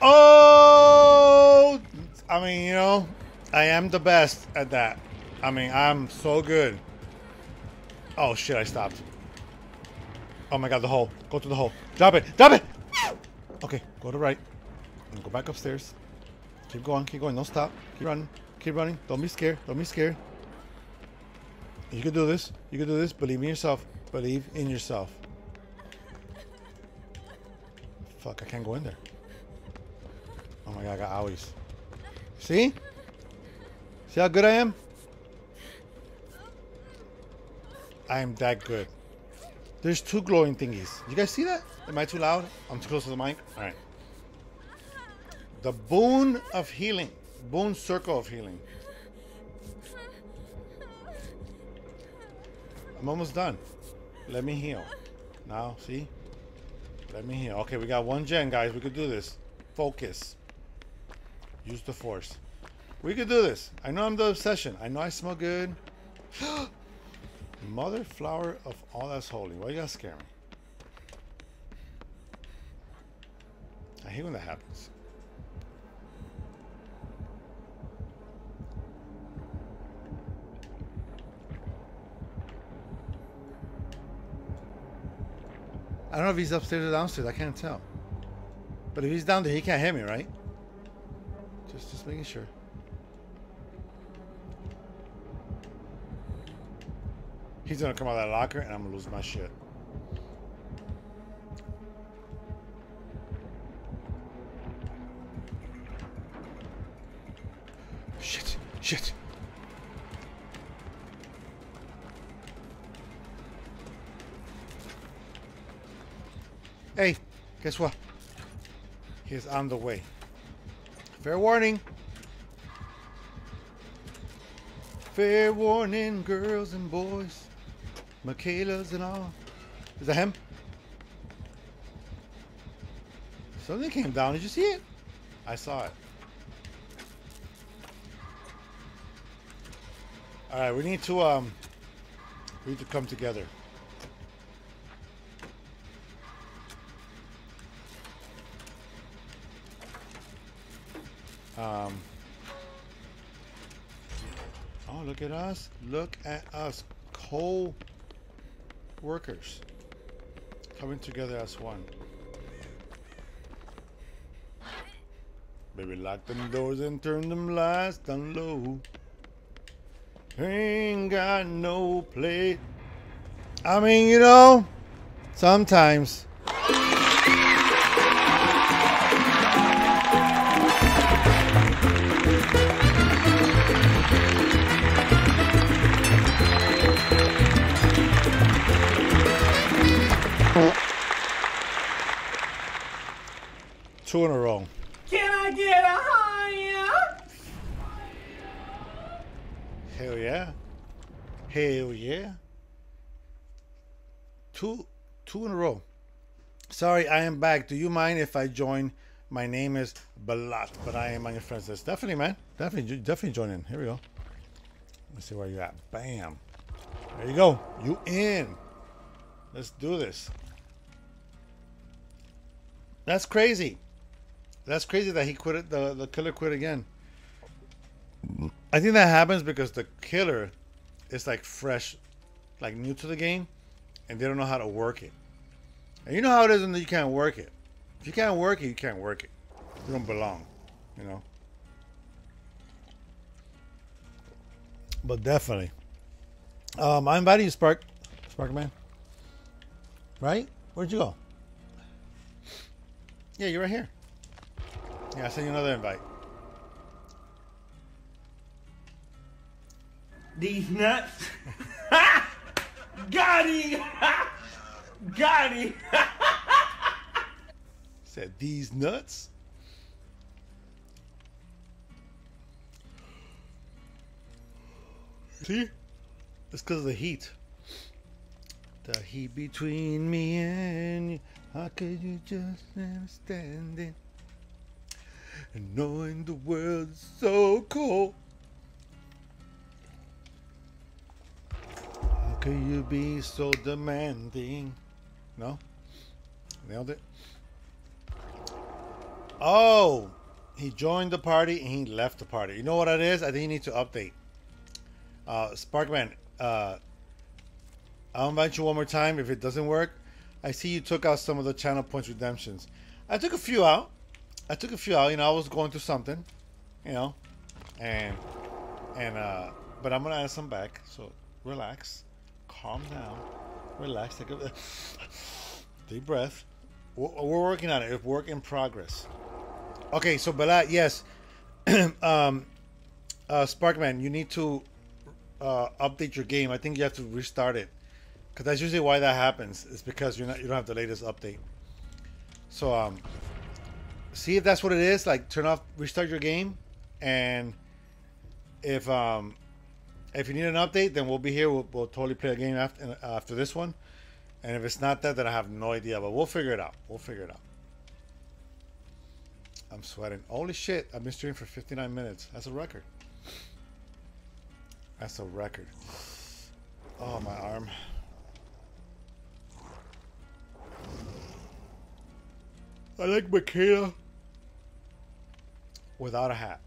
Oh! I mean, you know, I am the best at that. I mean, I'm so good. Oh, shit, I stopped. Oh my god, the hole. Go to the hole. Drop it. Drop it! Okay, go to right. And go back upstairs. Keep going, keep going. Don't stop. Keep running. Keep running. Don't be scared. Don't be scared. You can do this. You can do this. Believe in yourself. Believe in yourself. Fuck, I can't go in there. Oh my god, I got owies. See? See how good I am? I am that good. There's two glowing thingies. You guys see that? Am I too loud? I'm too close to the mic? Alright. The boon of healing. Boon circle of healing. I'm almost done. Let me heal. Now, see? Let me heal. Okay, we got one gen, guys. We could do this. Focus. Use the force. We could do this. I know I'm the obsession. I know I smell good. [gasps] Mother flower of all that's holy. Why you gotta scare me? I hate when that happens. I don't know if he's upstairs or downstairs. I can't tell. But if he's down there, he can't hit me, right? Just, just making sure. He's gonna come out of that locker, and I'm gonna lose my shit. Shit! Shit! Hey, guess what? He's on the way. Fair warning. Fair warning, girls and boys. Mikaela's and all. Is that him? Something came down. Did you see it? I saw it. All right, we need to um, we need to come together. Um. Oh, look at us! Look at us, co-workers coming together as one. Baby, lock them doors and turn them lights down low. Ain't got no play. I mean, you know, sometimes. Two in a row. Can I get a higher? Hell yeah. Hell yeah. Two two in a row. Sorry, I am back. Do you mind if I join? My name is Balat, but I am on your friends list. Definitely, man. Definitely, definitely join in. Here we go. Let's see where you at. Bam. There you go. You in. Let's do this. That's crazy. That's crazy that he quit it. The the killer quit again. I think that happens because the killer is like fresh, like new to the game, and they don't know how to work it. And you know how it is when you can't work it. If you can't work it, you can't work it. You don't belong, you know. But definitely, um, I invited you, Spark, Spark Man. Right? Where'd you go? Yeah, you're right here. Yeah, I sent you another invite. These nuts. [laughs] Got him. [laughs] Got him. [laughs] Said these nuts. See? It's because of the heat. The heat between me and you. How could you just understand it? And knowing the world is so cold. How could you be so demanding? No? Nailed it? Oh! He joined the party and he left the party. You know what that is? I think you need to update. Uh, Sparkman, uh, I'll invite you one more time. If it doesn't work, I see you took out some of the channel points redemptions. I took a few out. I took a few out. You know, I was going through something, you know, and and uh, but I'm gonna add some back. So relax, calm down, relax. Take a [sighs] deep breath. We're, we're working on it. It's work in progress. Okay, so Balat, yes, [clears throat] um, uh, Sparkman, you need to uh, update your game. I think you have to restart it because that's usually why that happens. It's because you're not you don't have the latest update. So um, see if that's what it is. Like turn off, restart your game, and if um, if you need an update, then we'll be here. We'll, we'll totally play a game after after this one. And if it's not that, then I have no idea. But we'll figure it out. We'll figure it out. I'm sweating. Holy shit! I've been streaming for 59 minutes. That's a record. That's a record. Oh, my arm. I like Mikaela without a hat.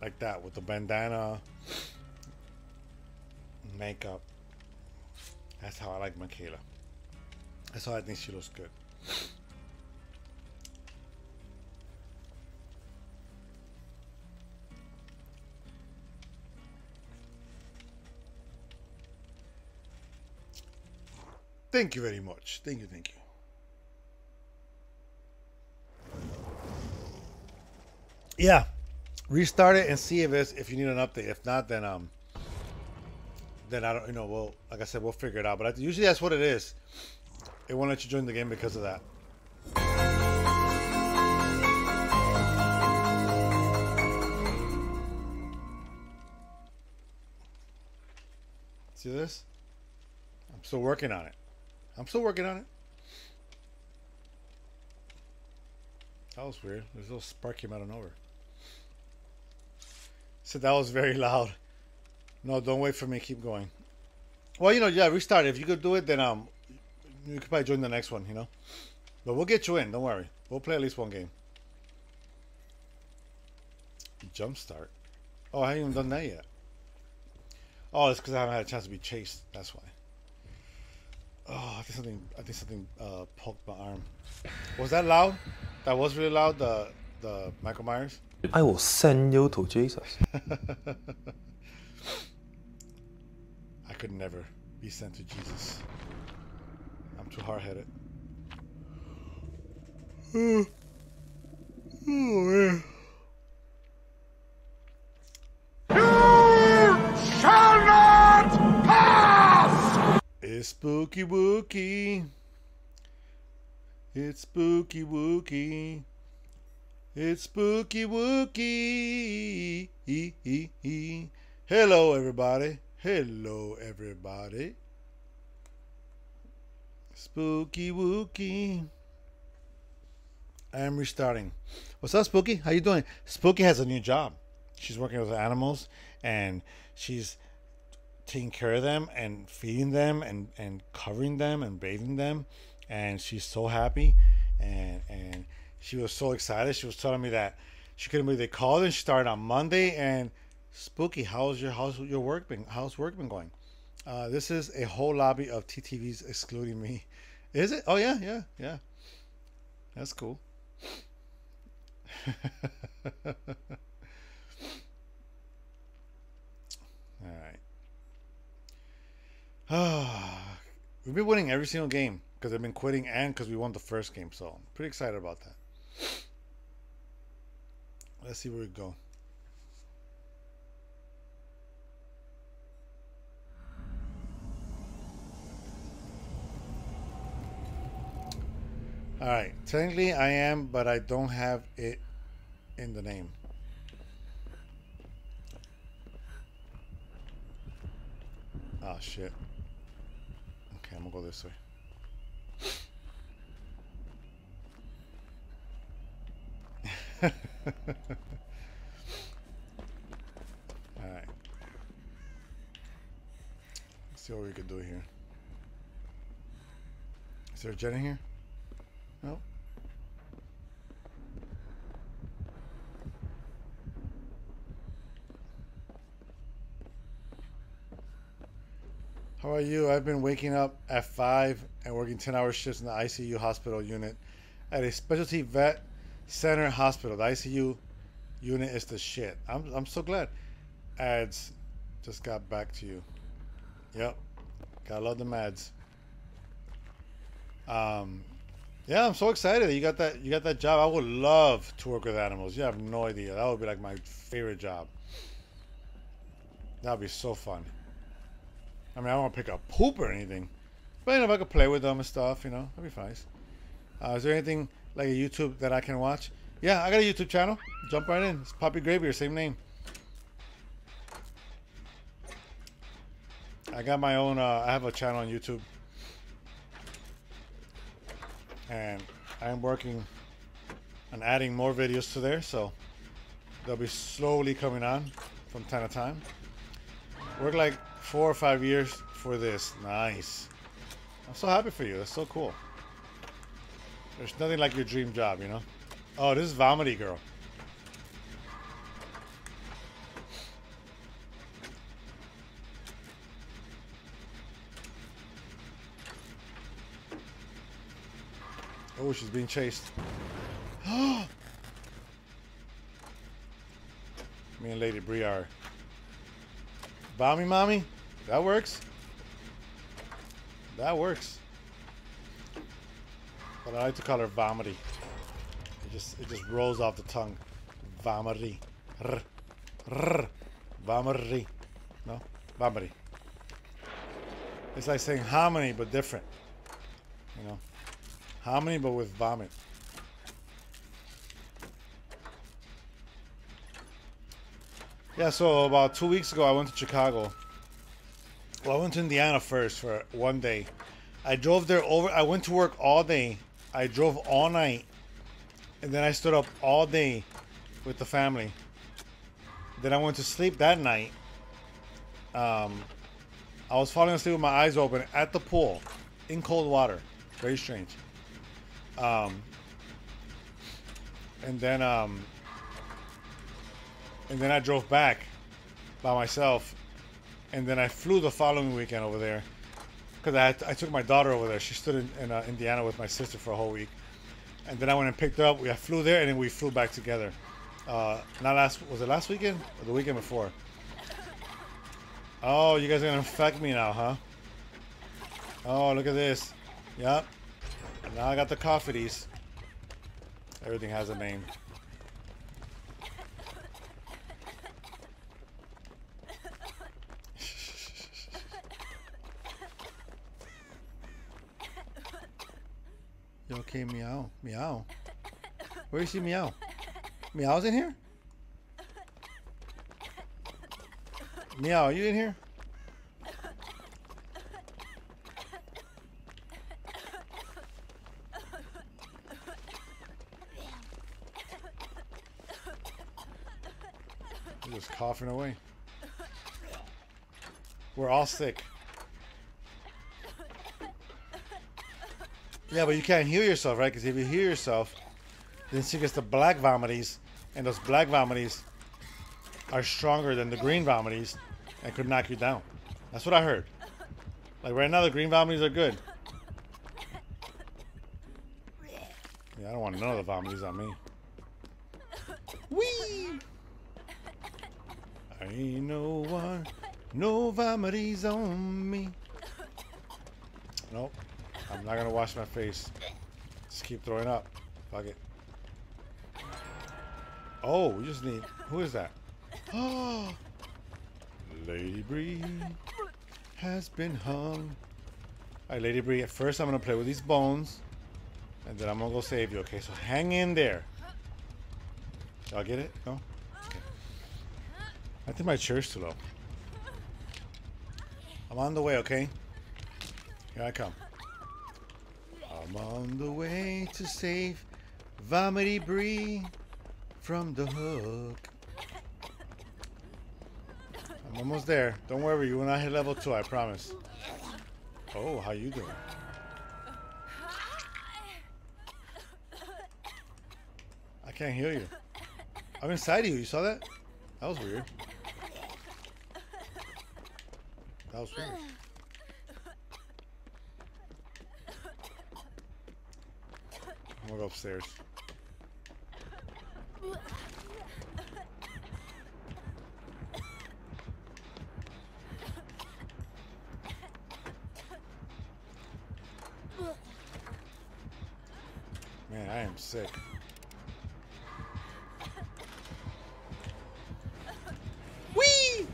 Like that, with the bandana, makeup. That's how I like Mikaela. That's how I think she looks good. Thank you very much. Thank you, thank you. Yeah. Restart it and see if it's if you need an update. If not, then um then I don't you know, we'll like I said, we'll figure it out. But I, usually that's what it is. it won't let you join the game because of that. See this? I'm still working on it. I'm still working on it. That was weird. There's a little spark came out of nowhere. Said that was very loud. No, don't wait for me. Keep going. Well, you know, yeah, restart. If you could do it, then um, you could probably join the next one. You know, but we'll get you in. Don't worry. We'll play at least one game. Jumpstart. Oh, I haven't even done that yet. Oh, it's because I haven't had a chance to be chased. That's why. Oh, I think something. I think something uh, poked my arm. Was that loud? That was really loud. The the Michael Myers. I will send you to Jesus. [laughs] I could never be sent to Jesus. I'm too hard headed. oh, man. It's spooky wookie. It's spooky wookie. It's spooky wookie. Hello, everybody. Hello, everybody. Spooky wookie. I am restarting. What's up, Spooky? How you doing? Spooky has a new job. She's working with animals, and she's taking care of them and feeding them and, and covering them and bathing them and she's so happy and and she was so excited. She was telling me that she couldn't believe they called and she started on monday and spooky how's your how's your work been how's work been going? Uh, this is a whole lobby of ttvs excluding me. Is it? Oh yeah yeah yeah. That's cool. [laughs] All right. [sighs] We've been winning every single game because I've been quitting and because we won the first game. So I'm pretty excited about that. Let's see where we go. All right. Technically, I am, but I don't have it in the name. Oh, shit. Okay, I'm gonna go this way. [laughs] Alright. Let's see what we could do here. Is there a jet in here? No. How are you? I've been waking up at 5 and working 10 hour shifts in the ICU hospital unit at a specialty vet center hospital. The ICU unit is the shit. I'm, I'm so glad. Ads just got back to you. Yep. Gotta love the ads. Um, yeah, I'm so excited that you got that you got that job. I would love to work with animals. You have no idea. That would be like my favorite job. That would be so fun. I mean, I don't want to pick up poop or anything. But, you know, if I could play with them and stuff, you know, that'd be nice. Uh, is there anything like a YouTube that I can watch? Yeah, I got a YouTube channel. Jump right in. It's Papi GrayBeard, same name. I got my own, uh, I have a channel on YouTube. And I'm working on adding more videos to there, so they'll be slowly coming on from time to time. Work like four or five years for this. Nice. I'm so happy for you. That's so cool. There's nothing like your dream job, you know? Oh, this is Vomity Girl. Oh, she's being chased. [gasps] Me and Lady Bree are. Bommy mommy? That works. That works. But I like to call her Vomity. It just it just rolls off the tongue. Vomity. Rr. Rr. Vomity. No? Vomity. It's like saying harmony but different. You know, hominy but with vomit. Yeah, so about two weeks ago, I went to Chicago. Well, I went to Indiana first for one day. I drove there over. I went to work all day. I drove all night, and then I stood up all day with the family. Then I went to sleep that night. Um, I was falling asleep with my eyes open at the pool, in cold water. Very strange. Um, and then um, and then I drove back by myself, and then I flew the following weekend over there because I, I took my daughter over there. She stood in, in uh, Indiana with my sister for a whole week, and then I went and picked her up. We I flew there, and then we flew back together. Uh, not last was it last weekend or the weekend before? Oh, you guys are gonna infect me now, huh? Oh, look at this. Yep. Now I got the coffees. Everything has a name. Okay, meow? Meow. Where is he, meow? Meow's in here? Meow, are you in here? He's just coughing away. We're all sick. Yeah, but you can't heal yourself, right? Because if you heal yourself, then she gets the black vomities, and those black vomities are stronger than the green vomities and could knock you down. That's what I heard. Like right now, the green vomities are good. Yeah, I don't want none of the vomities on me. Wee! Ain't no one, no vomities on me. Nope. I'm not gonna wash my face. Just keep throwing up. Fuck it. Oh, we just need. Who is that? Oh, [gasps] Lady Bree has been hung. Alright, Lady Bree. At first, I'm gonna play with these bones, and then I'm gonna go save you. Okay, so hang in there. Y'all get it? No. Okay. I think my chair's too low. I'm on the way. Okay. Here I come. I'm on the way to save Vomity Bree from the hook. I'm almost there. Don't worry, you will not hit level two, I promise. Oh, how you doing? I can't hear you. I'm inside of you. You saw that? That was weird. That was weird. Gonna go upstairs. Man, I am sick. Whee!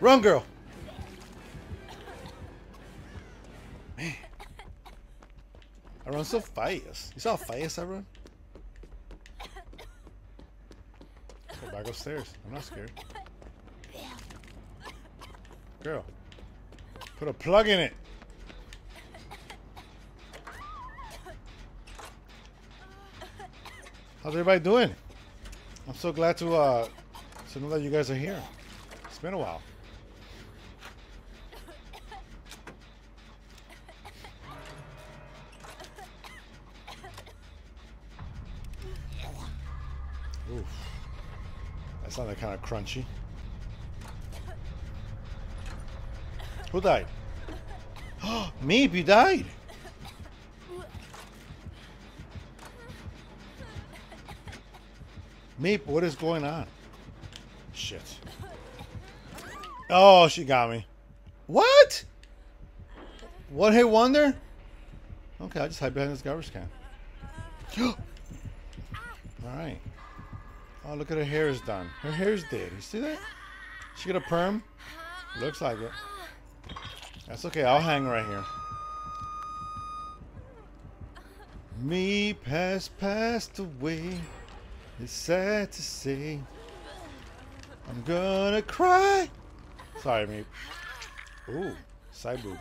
Run, girl. So fast. You saw how fast I run? Go back upstairs. I'm not scared. Girl. Put a plug in it. How's everybody doing? I'm so glad to uh to know that you guys are here. It's been a while. Sounded kind of crunchy. Who died? [gasps] Meep, you died. Meep, what is going on? Shit. Oh, she got me. What? One hit wonder? Okay, I just hide behind this garbage can. [gasps] Oh, Oh, look at her hair is done. Her hair's dead. You see that? She got a perm? Looks like it. That's okay. I'll hang right here. Me past passed away. It's sad to say. I'm gonna cry. Sorry, me. Ooh, side boob.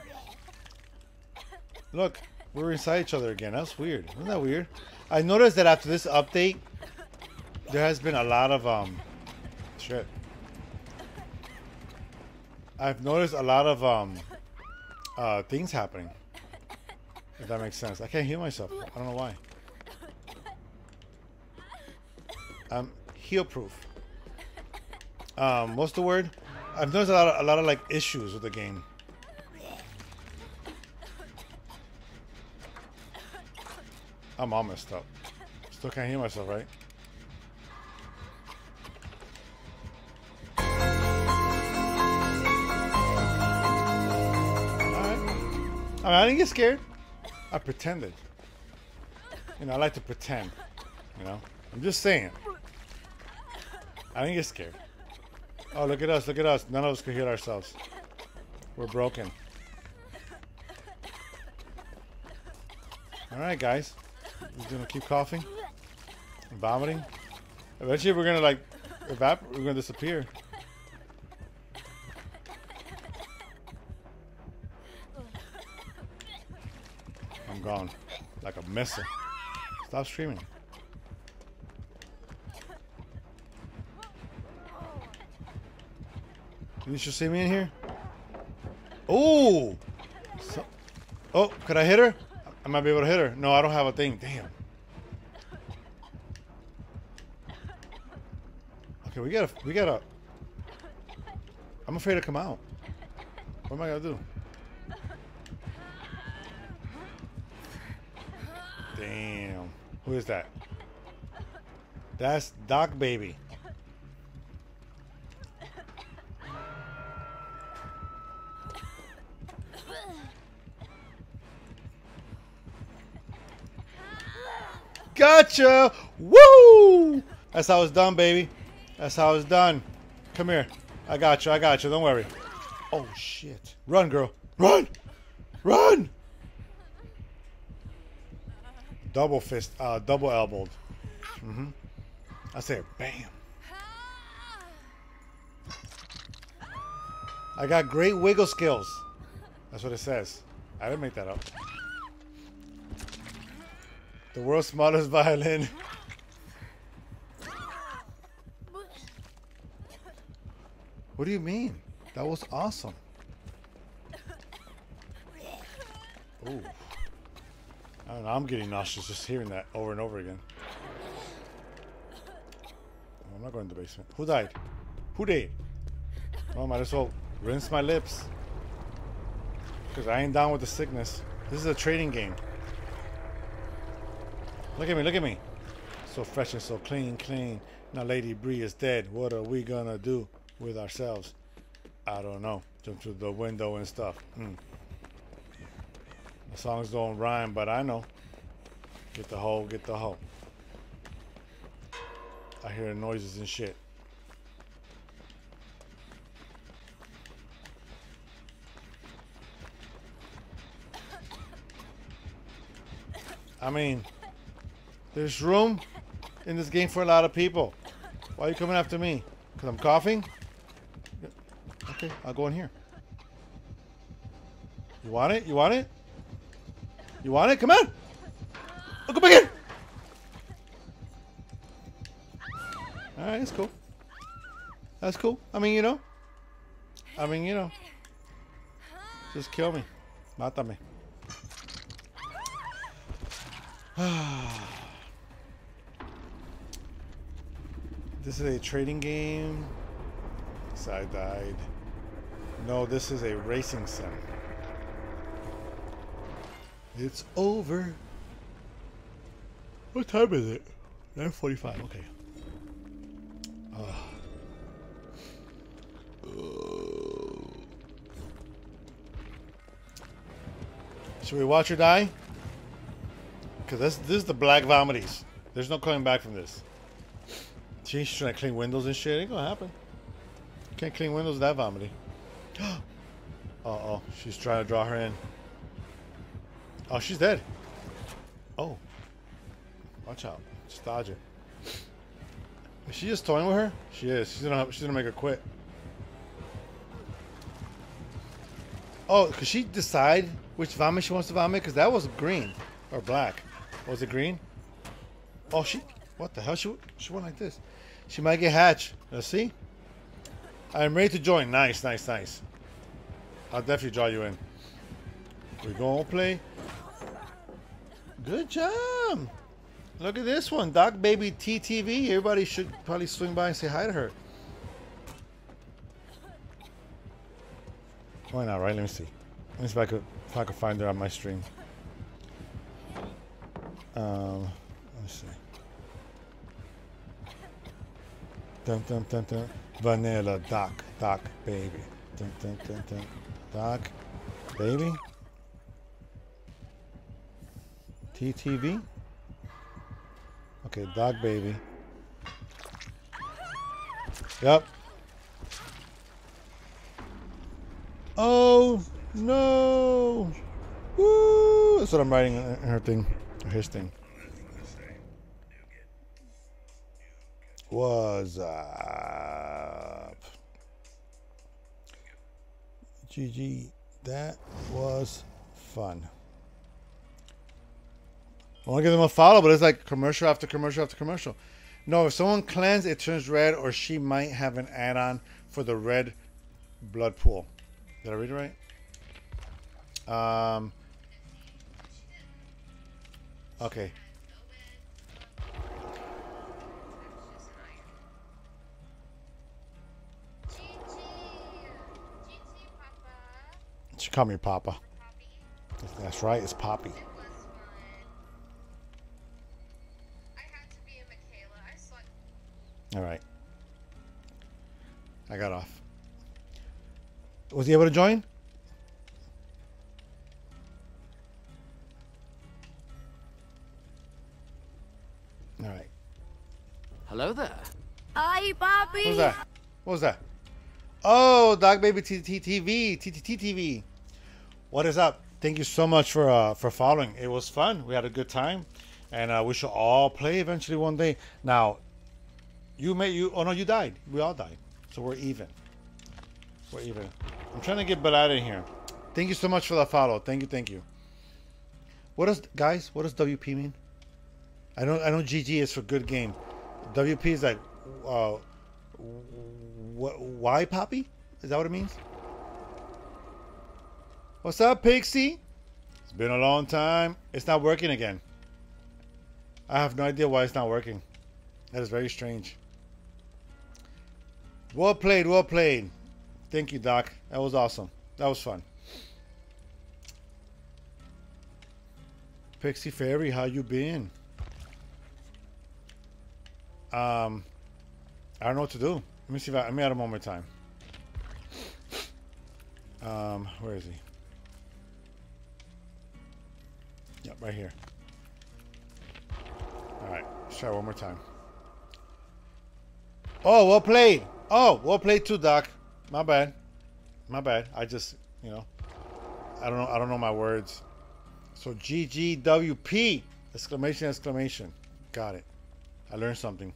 Look, we're inside each other again. That's weird. Isn't that weird? I noticed that after this update, there has been a lot of um, shit. I've noticed a lot of um, uh, things happening. If that makes sense. I can't heal myself. I don't know why. I'm heal proof. Um, what's the word? I've noticed a lot of, a lot of like issues with the game. I'm all messed up. Still can't hear myself, right? Mean, I didn't get scared. I pretended. You know, I like to pretend. You know? I'm just saying. I didn't get scared. Oh, look at us, look at us. None of us could heal ourselves. We're broken. Alright, guys. We're gonna keep coughing and vomiting. Eventually, we're gonna like evaporate. We're gonna disappear. Stop screaming. You should see me in here. Oh, so, oh, could I hit her? I might be able to hit her. No, I don't have a thing. Damn. Okay, we gotta, we gotta. I'm afraid to come out. What am I gonna do? Damn. Who is that? That's Doc Baby. Gotcha! Woo! That's how it's done, baby. That's how it's done. Come here. I got you. I got you. Don't worry. Oh, shit. Run, girl. Run! Run! Double fist. Uh, double elbowed. Mm-hmm. I say, bam. I got great wiggle skills. That's what it says. I didn't make that up. The world's smallest [laughs] violin. What do you mean? That was awesome. Ooh. I know, I'm getting nauseous just hearing that over and over again. I'm not going to the basement. Who died? Who died? Well, might as well rinse my lips. Because I ain't down with the sickness. This is a trading game. Look at me, look at me. So fresh and so clean, clean. Now Lady Bree is dead. What are we gonna do with ourselves? I don't know. Jump through the window and stuff. Mm. The songs don't rhyme, but I know. Get the hole, get the hole. I hear noises and shit. I mean, there's room in this game for a lot of people. Why are you coming after me? Because I'm coughing? Okay, I'll go in here. You want it? You want it? You want it? Come on! Oh, go back in! Alright, that's cool. That's cool. I mean, you know. I mean, you know. Just kill me. Mata me. [sighs] this is a trading game. I died. No, this is a racing sim. It's over. What time is it? 9.45, okay. Ugh. Should we watch her die? Because this, this is the black vomities. There's no coming back from this. She's trying to clean windows and shit. Ain't gonna happen. Can't clean windows that vomity. [gasps] Uh-oh. She's trying to draw her in. Oh, she's dead. Oh. Watch out. Just dodge her. Is she just toying with her? She is. She's gonna she's gonna make her quit. Oh, could she decide which vomit she wants to vomit? Because that was green or black. Was it green? Oh, she. What the hell? She she went like this. She might get hatched. Let's see. I'm ready to join. Nice, nice, nice. I'll definitely draw you in. We're gonna play. Good job. Look at this one, Doc Baby TTV. Everybody should probably swing by and say hi to her. Why not, right? Let me see. Let me see if I could if I could find her on my stream. Um, let me see. Dun dun dun dun. Vanilla Doc Doc Baby. Dun dun dun dun. Doc Baby. TTV. Okay, Doc Baby. Yep. Oh no! Woo! That's what I'm writing in her thing, his thing. What's up? GG, that was fun. I want to give them a follow, but it's like commercial after commercial after commercial. No, if someone cleans, it turns red, or she might have an add-on for the red blood pool. Did I read it right? Um. Okay. She called me Papa. That's right, it's Poppy. All right. I got off. Was he able to join? All right. Hello there. Hi, Bobby. What was that? What was that? Oh, Doc Baby TTTV, TTTV. What is up? Thank you so much for uh, for following. It was fun. We had a good time, and uh, we should all play eventually one day. Now, you may you. Oh no, you died. We all died, so we're even. We're even. I'm trying to get Balad in here. Thank you so much for the follow. Thank you, thank you. What does guys? What does WP mean? I know I know GG is for good game. WP is like, uh, wh- why Poppy? Is that what it means? What's up, Pixie? It's been a long time. It's not working again. I have no idea why it's not working. That is very strange. Well played, well played. Thank you, Doc. That was awesome. That was fun. Pixie Fairy, how you been? Um, I don't know what to do. Let me see if I, let me add him one more time. Um, where is he? Yep, right here. All right, let's try one more time. Oh, well played. Oh, well played too, Doc. My bad. My bad. I just, you know, I don't know. I don't know my words. So GGWP! Exclamation! Exclamation! Got it. I learned something.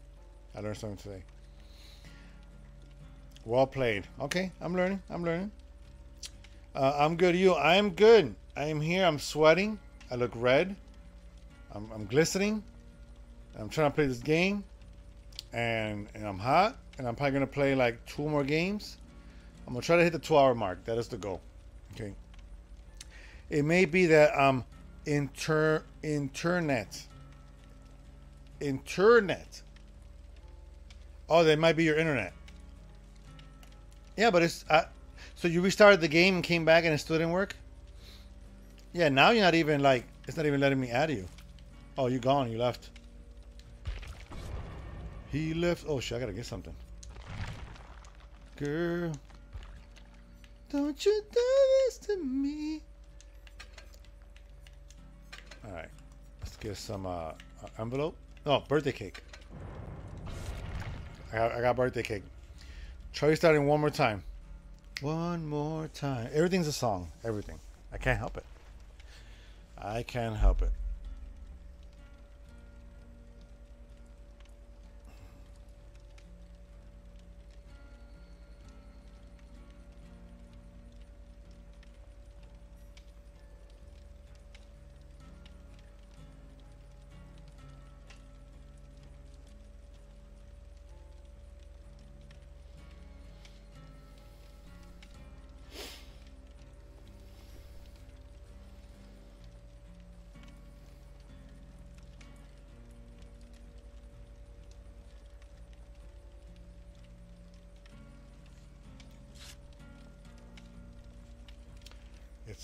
I learned something today. Well played. Okay, I'm learning. I'm learning. Uh, I'm good. You? I am good. I am here. I'm sweating. I look red. I'm, I'm glistening. I'm trying to play this game, and and I'm hot. And I'm probably gonna play like two more games. I'm gonna try to hit the two-hour mark. That is the goal. Okay. It may be that um, inter internet. Internet. Oh, that might be your internet. Yeah, but it's uh, so you restarted the game and came back and it still didn't work. Yeah, now you're not even like it's not even letting me add you. Oh, you gone? You left. He left. Oh shit! I gotta get something. Girl, don't you do this to me? All right, let's get some uh, envelope. Oh, birthday cake. I got, I got birthday cake. Try starting one more time. One more time. Everything's a song. Everything. I can't help it. I can't help it.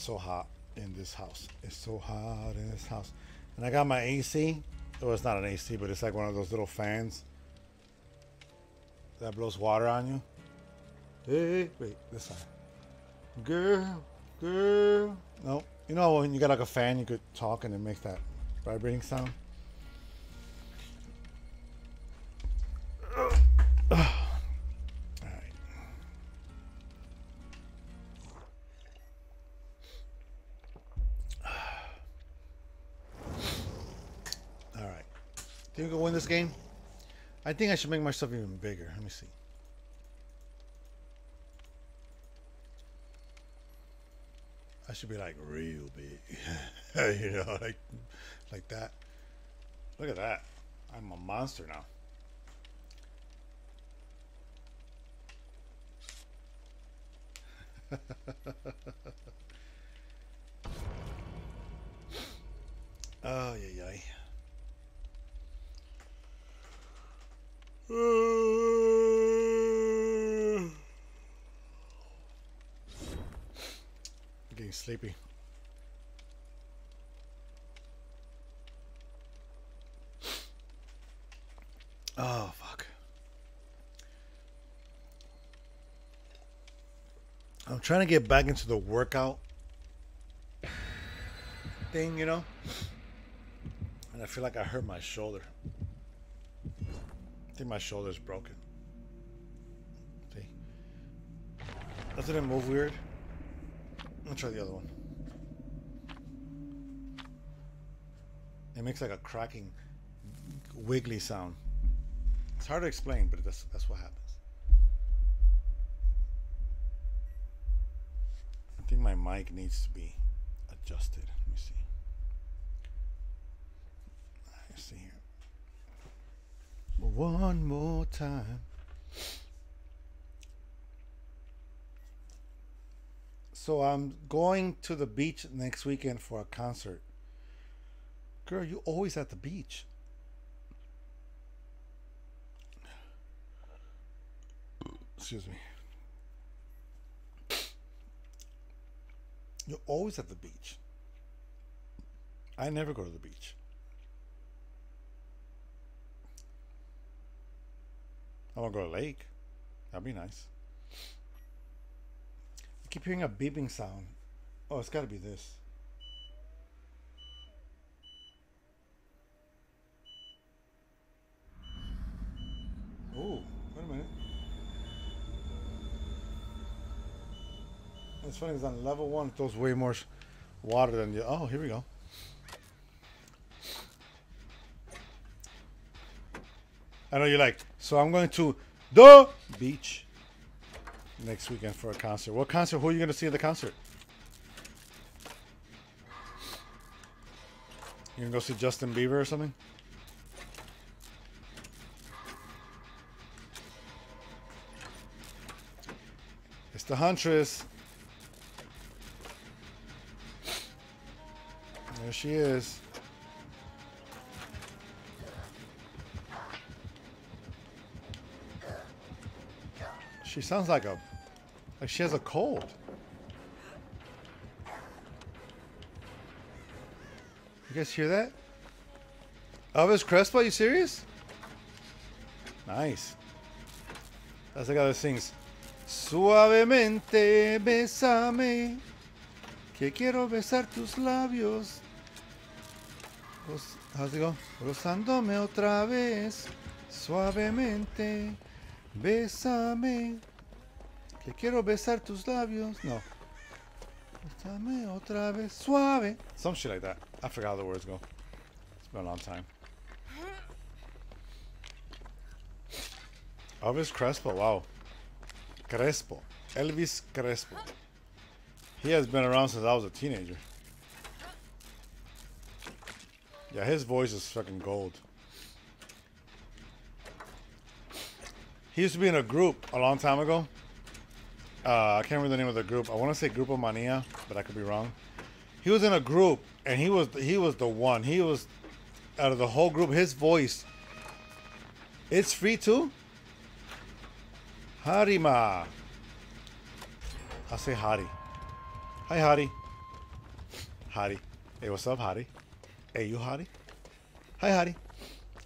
So hot in this house. It's so hot in this house. And I got my AC. Oh, it's not an AC, but it's like one of those little fans that blows water on you. Hey, wait, this side. Girl, girl. No, you know when you got like a fan, you could talk and it makes that vibrating sound. This game? I think I should make myself even bigger. Let me see. I should be like real big. [laughs] you know, like like that. Look at that. I'm a monster now. oh yeah yeah. Getting sleepy. Oh fuck. I'm trying to get back into the workout thing, you know? And I feel like I hurt my shoulder. I think my shoulder's broken. See? Doesn't it move weird? Let's try the other one. It makes like a cracking, wiggly sound. It's hard to explain, but that's that's what happens. I think my mic needs to be adjusted. Let me see. Let's see here. One more time. So I'm going to the beach next weekend for a concert. Girl, you always at the beach. Excuse me. You're always at the beach. I never go to the beach. I want to go to the lake. That'd be nice. I keep hearing a beeping sound. Oh, it's got to be this. Oh, wait a minute. It's funny because on level one, it throws way more water than the. Oh, here we go. I know you're like, so I'm going to the beach next weekend for a concert. What concert? Who are you going to see at the concert? You to go see Justin Bieber or something? It's the Huntress. There she is. She sounds like a like she has a cold. You guys hear that? Elvis Crespo, you serious? Nice. That's the guy that sings Suavemente besame que quiero besar tus labios. How's it go? Rozándome otra vez, suavemente, bésame, que quiero besar tus labios. No. Bésame otra vez, suave. Some shit like that. I forgot how the words go. It's been a long time. Elvis Crespo, wow. Crespo. Elvis Crespo. He has been around since I was a teenager. Yeah, his voice is fucking gold. He used to be in a group a long time ago. Uh, I can't remember the name of the group. I want to say Grupo Mania, but I could be wrong. He was in a group, and he was he was the one. He was out of the whole group. His voice. It's free too. Harima. I'll say Hari. Hi, Hari. Hottie. Hey, what's up, Hottie? Hey, you Hottie? Hi, Hottie.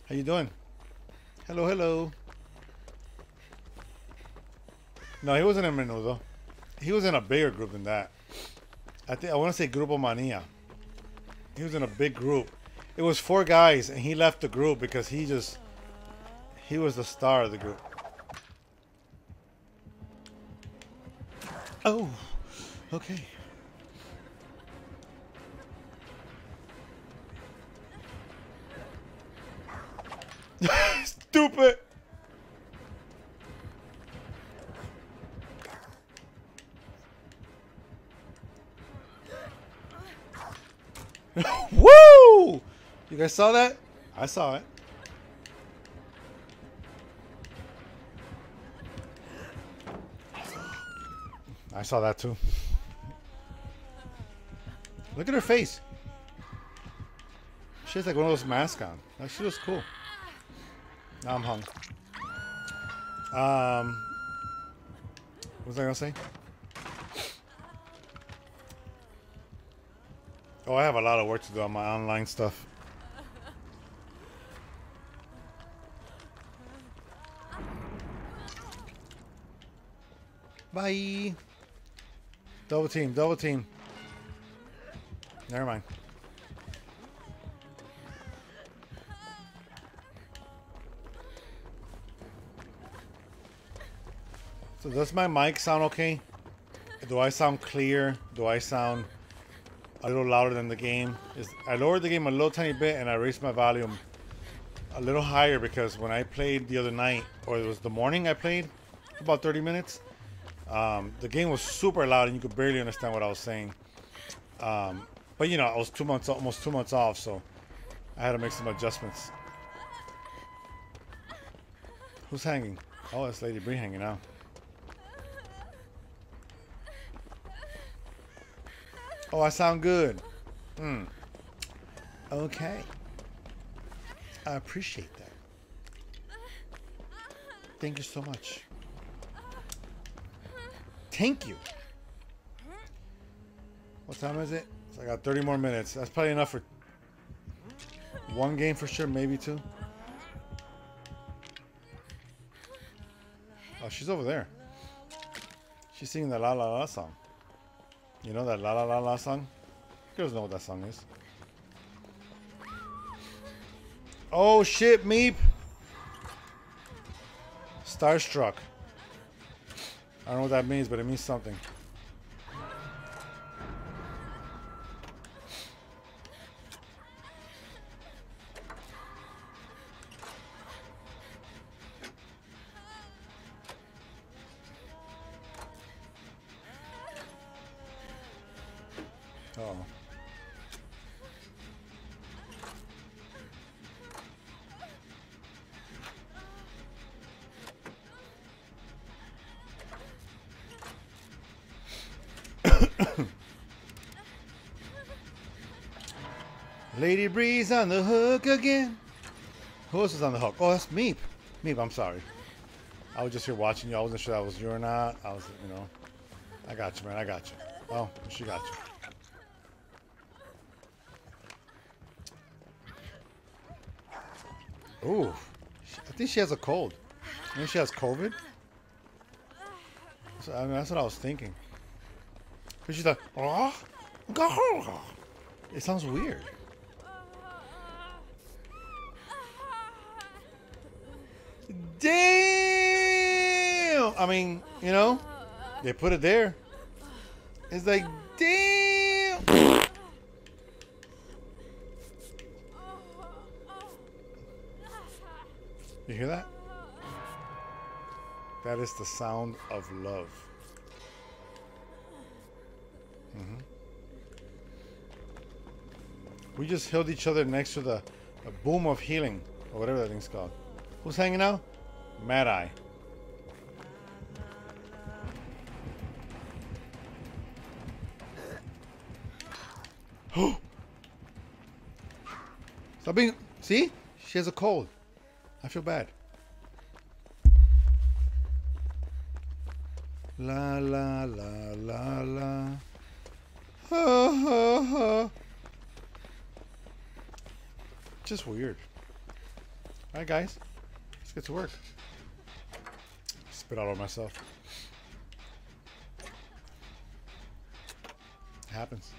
How you doing? Hello, hello. No, he wasn't in Menudo. He was in a bigger group than that. I think I want to say Grupo Mania. He was in a big group. It was four guys, and he left the group because he just he was the star of the group. Oh, okay. [laughs] Stupid. Guys saw that? I saw it. I saw that too. Look at her face. She has like one of those masks on. Like she looks cool. Now I'm hung. Um, what was I gonna say? Oh, I have a lot of work to do on my online stuff. Bye. Double team, double team. Never mind. So does my mic sound okay? Do I sound clear? Do I sound a little louder than the game? Is I lowered the game a little tiny bit and I raised my volume a little higher because when I played the other night, or it was the morning I played, about 30 minutes, um, the game was super loud and you could barely understand what I was saying. Um, but you know, I was two months, almost two months off, so I had to make some adjustments. Who's hanging? Oh, it's Lady Bree hanging out. Oh, I sound good. Hmm. Okay. I appreciate that. Thank you so much. Thank you. What time is it? So I got 30 more minutes. That's probably enough for one game for sure, maybe two. Oh, she's over there. She's singing the La La La song. You know that La La La La song? Girls know what that song is. Oh shit, Meep! Starstruck. I don't know what that means, but it means something. Breeze on the hook again. Who else is on the hook? Oh, that's Meep. Meep, I'm sorry. I was just here watching you. I wasn't sure that was you or not. I was, you know. I got you, man. I got you. Oh, she got you. Ooh. I think she has a cold. I think she has COVID? So, I mean, that's what I was thinking. Because she's like, oh, it sounds weird. I mean, you know, they put it there. It's like, damn! You hear that? That is the sound of love. hmm We just held each other next to the, the boon of healing, or whatever that thing's called. Who's hanging out? Mad Eye. See? She has a cold. I feel bad. La la la la la. Ha ha ha. Just weird. Alright, guys. Let's get to work. Spit all over myself. happens.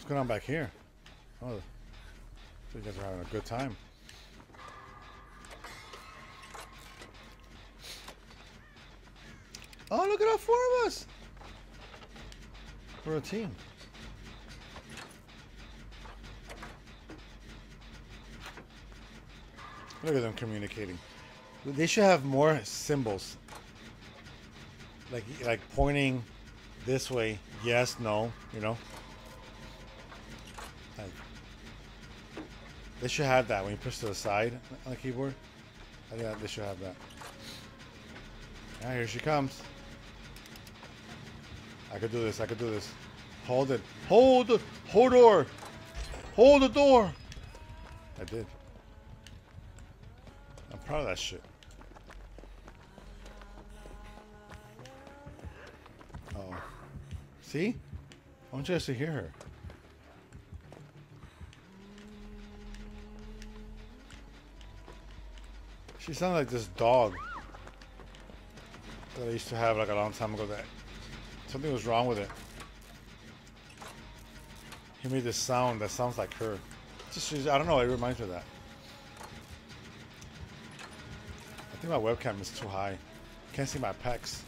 What's going on back here? Oh, you guys are having a good time. Oh, look at all four of us. We're a team. Look at them communicating. They should have more symbols. Like like pointing this way, yes, no, you know. They should have that when you push to the side on the keyboard. I think that they should have that. Ah, here she comes. I could do this. I could do this. Hold it. Hold the hold door. Hold the door. I did. I'm proud of that shit. Oh. See? I want you guys to hear her. She sounds like this dog that I used to have like a long time ago that something was wrong with it. He made this sound that sounds like her. Just I don't know, it reminds me of that. I think my webcam is too high. Can't see my pecs.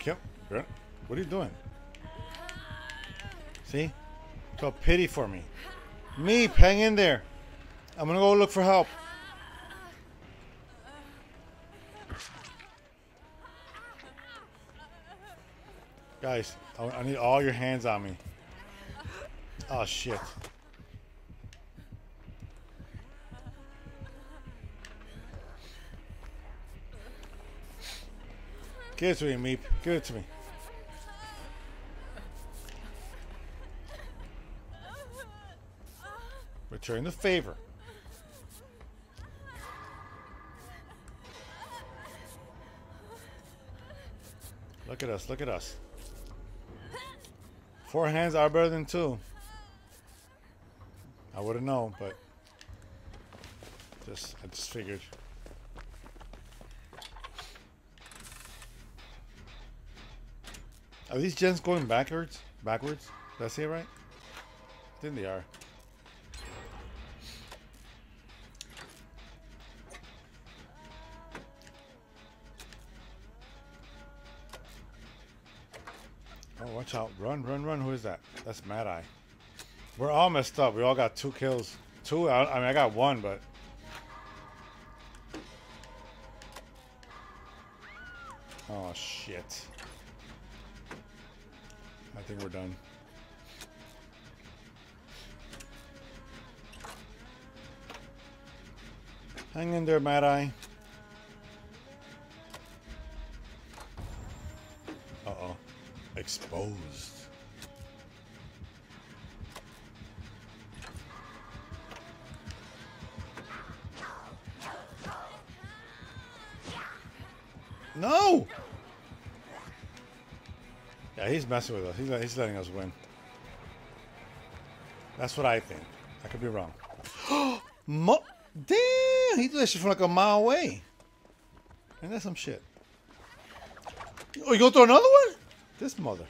Kill. What are you doing? See? Show pity for me. Me, hang in there. I'm gonna go look for help. Guys, I, I need all your hands on me. Oh shit. Give it to me, Meep. Give it to me. Return the favor. Look at us, look at us. Four hands are better than two. I would have known, but just I just figured. Are these gens going backwards? Backwards? Did I see it right? I think they are. Oh, watch out. Run, run, run. Who is that? That's Mad Eye. We're all messed up. We all got two kills. Two? I, I mean, I got one, but... Oh, shit. I think we're done. Hang in there, Mad Eye. Uh-oh. Exposed. He's messing with us. He's, he's letting us win. That's what I think. I could be wrong. [gasps] Mo Damn! He did that shit from like a mile away. And that's some shit. Oh, you go through another one? This mother.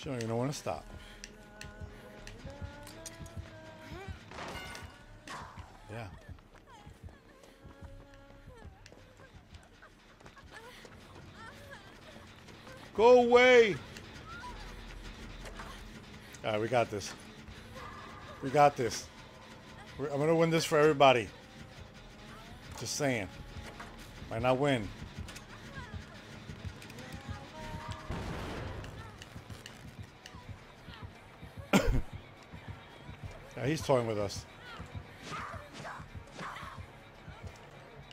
Sure, you don't want to stop. Go away! Alright, we got this. We got this. I'm gonna win this for everybody. Just saying. Might not win. [coughs] yeah, he's toying with us.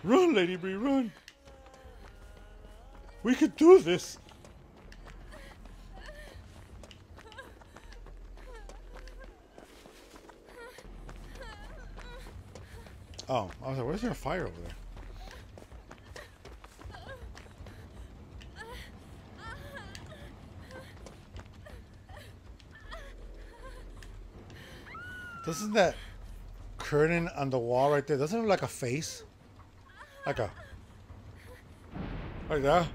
Run, Lady Bree, run! We could do this. Oh, I was like, where's there a fire over there? Doesn't that curtain on the wall right there, doesn't it look like a face? Like a... Like that?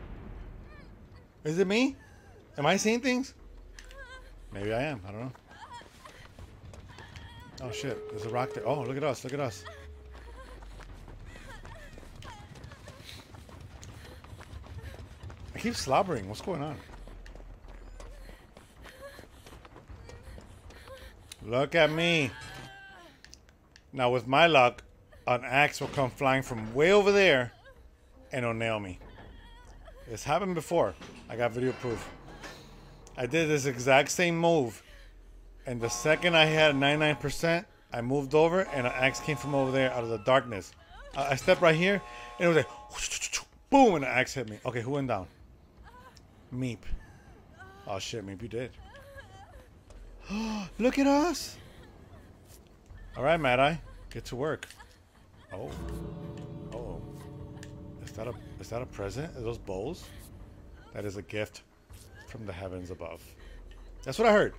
Is it me? Am I seeing things? Maybe I am. I don't know. Oh shit, there's a rock there. Oh, look at us, look at us. Keep slobbering. What's going on? Look at me. Now, with my luck, an axe will come flying from way over there and it'll nail me. It's happened before. I got video proof. I did this exact same move. And the second I had 99%, I moved over and an axe came from over there out of the darkness. I, I stepped right here and it was like, [laughs] boom, and the axe hit me. Okay, who went down? Meep. Oh shit, Meep, you did. [gasps] Look at us. All right, Mad Eye, get to work. Oh, oh, is that a is that a present? Are those bowls? That is a gift from the heavens above. That's what I heard.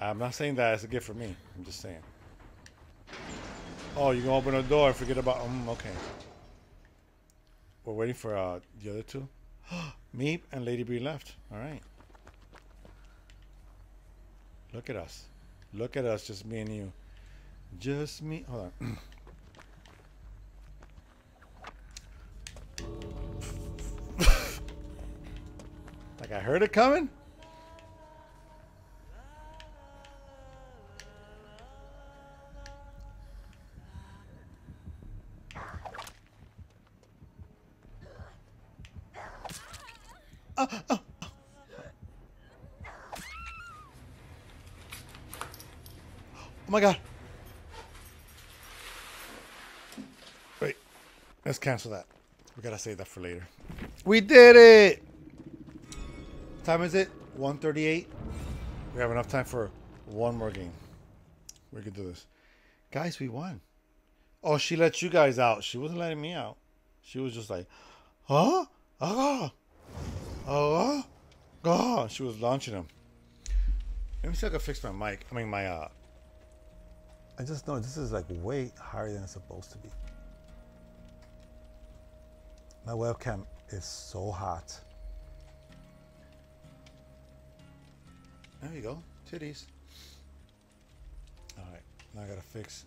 I'm not saying that it's a gift for me. I'm just saying. Oh, you gonna open the door? Forget about. Um, okay. We're waiting for uh, the other two. [gasps] Meep and Lady B left. All right. Look at us. Look at us, just me and you. Just me. Hold on. [clears throat] like I heard it coming? Oh my god. Wait. Let's cancel that. We gotta save that for later. We did it! time is it? 138. We have enough time for one more game. We can do this. Guys, we won. Oh, she let you guys out. She wasn't letting me out. She was just like, huh? Ah. Oh, God. She was launching them. Let me see if I can fix my mic. I mean, my, uh, I just know this is like way higher than it's supposed to be. My webcam is so hot. There you go. Titties. Alright, now I gotta fix.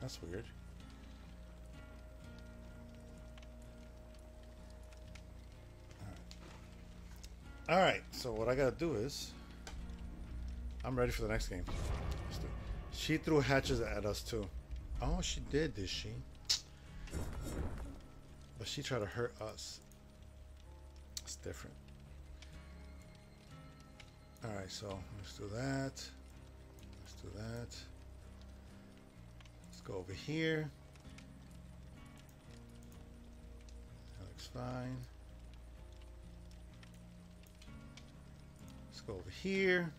That's weird. All right, so what I gotta do is, I'm ready for the next game. She threw hatchets at us too. Oh, she did, did she? But she tried to hurt us. It's different. All right, so let's do that. Let's do that. Let's go over here. That looks fine. Let's go over here.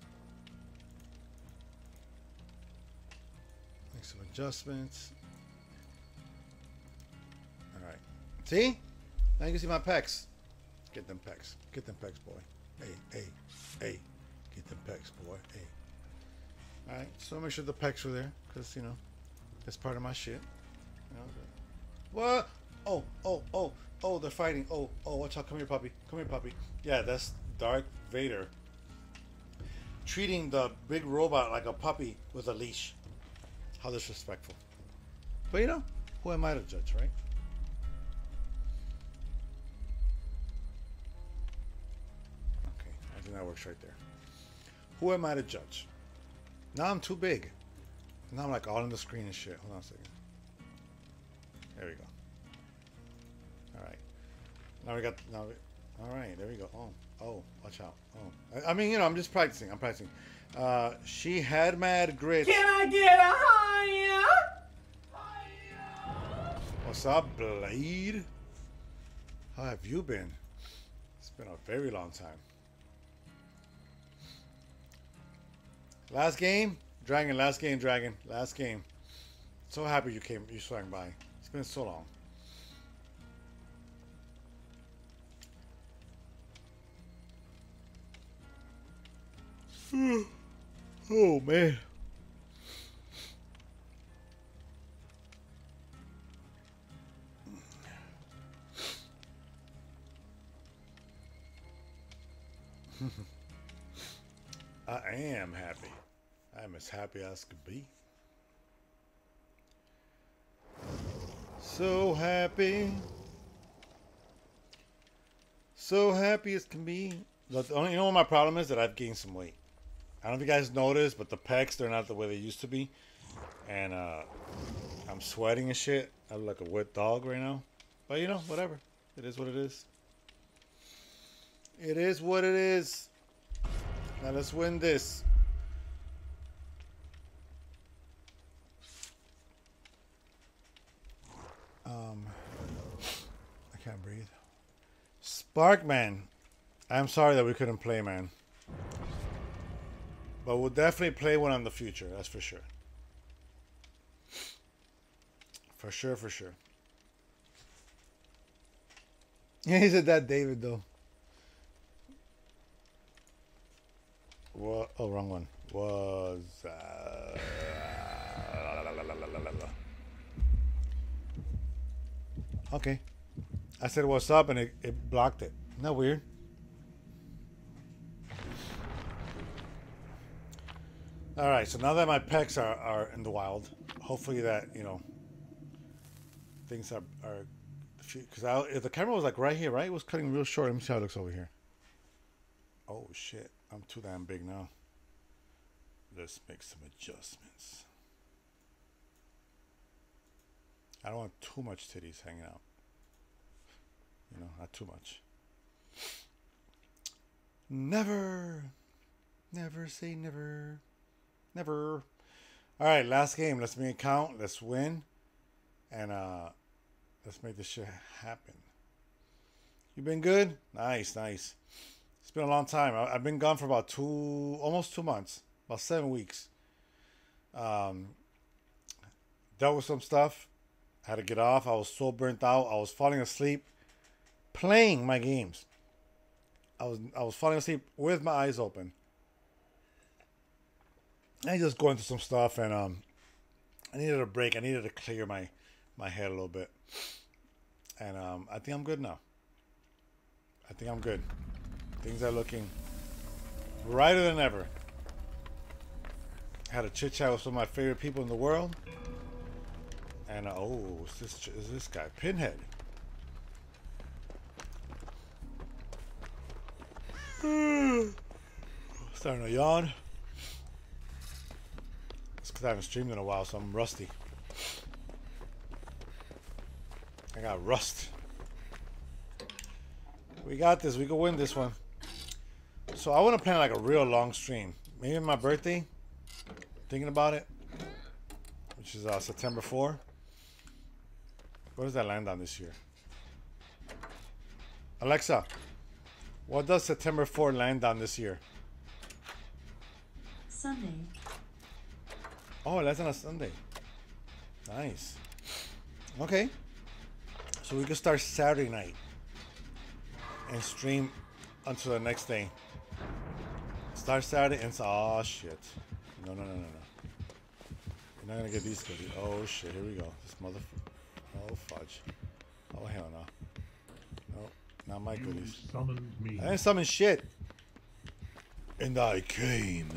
Make some adjustments. Alright. See? Now you can see my pecs. Get them pecs. Get them pecs, boy. Hey, hey, hey. Get them pecs, boy. Hey. Alright, so make sure the pecs are there, because, you know, that's part of my shit. What? Oh, oh, oh, oh, they're fighting. Oh, oh, watch out. Come here, puppy. Come here, puppy. Yeah, that's Darth Vader treating the big robot like a puppy with a leash. How disrespectful. But you know, who am I to judge, right? Okay, I think that works right there. Who am I to judge? Now I'm too big. Now I'm like all on the screen and shit. Hold on a second. There we go. All right. Now we got. Now we. All right. There we go. Oh. Oh, watch out. Oh, I, I mean, you know, I'm just practicing. I'm practicing. Uh, she had mad grits. Can I get a higher? What's up, Blade? How have you been? It's been a very long time. Last game, Dragon. Last game, Dragon. Last game. So happy you came. You swung by. It's been so long. [sighs] oh man. [laughs] I am happy. I'm as happy as could be. So happy. So happy as can be. The only, you know what my problem is? That I've gained some weight. I don't know if you guys noticed, but the pecs, they're not the way they used to be. And uh, I'm sweating and shit. I look like a wet dog right now. But you know, whatever. It is what it is. It is what it is. Now let's win this. Um, I can't breathe. Sparkman. I'm sorry that we couldn't play, man. But we'll definitely play one in the future. That's for sure. For sure, for sure. [laughs] Yeah, he said that, David, though. What? Oh, wrong one. Was. Uh, okay. I said, what's up? And it, it blocked it. Isn't that weird? All right. So now that my pecs are, are in the wild, hopefully that, you know, things are. are because the camera was like right here, right? It was cutting real short. Let me see how it looks over here. Oh, shit. I'm too damn big now. Let's make some adjustments. I don't want too much titties hanging out. You know, not too much. Never. Never say never. Never. All right, last game. Let's make it count. Let's win. And uh let's make this shit happen. You been good? Nice, nice. It's been a long time. I, have been gone for about two, almost two months, about seven weeks. Um, dealt with some stuff. Had to get off. I was so burnt out. I was falling asleep playing my games. I was I was falling asleep with my eyes open. I just going through some stuff, and um, I needed a break. I needed to clear my my head a little bit, and um, I think I'm good now. I think I'm good. Things are looking brighter than ever. I Had a chit chat with some of my favorite people in the world. And oh, is this is this guy Pinhead? [sighs] Starting to yawn. It's because I haven't streamed in a while, so I'm rusty. I got rust. We got this. We can win this one. So I want to plan like a real long stream. Maybe my birthday. Thinking about it. Which is uh, September 4. What does that land on this year? Alexa, what does September 4 land on this year? Sunday. Oh, it lands on a Sunday. Nice. Okay. So we can start Saturday night and stream until the next day. Start Saturday and oh shit. No no no no no. You're not gonna get these goodies. Oh shit, here we go. This mother Oh fudge. Oh hell no. No, not my goodies. summoned me. I didn't summon shit. And I came.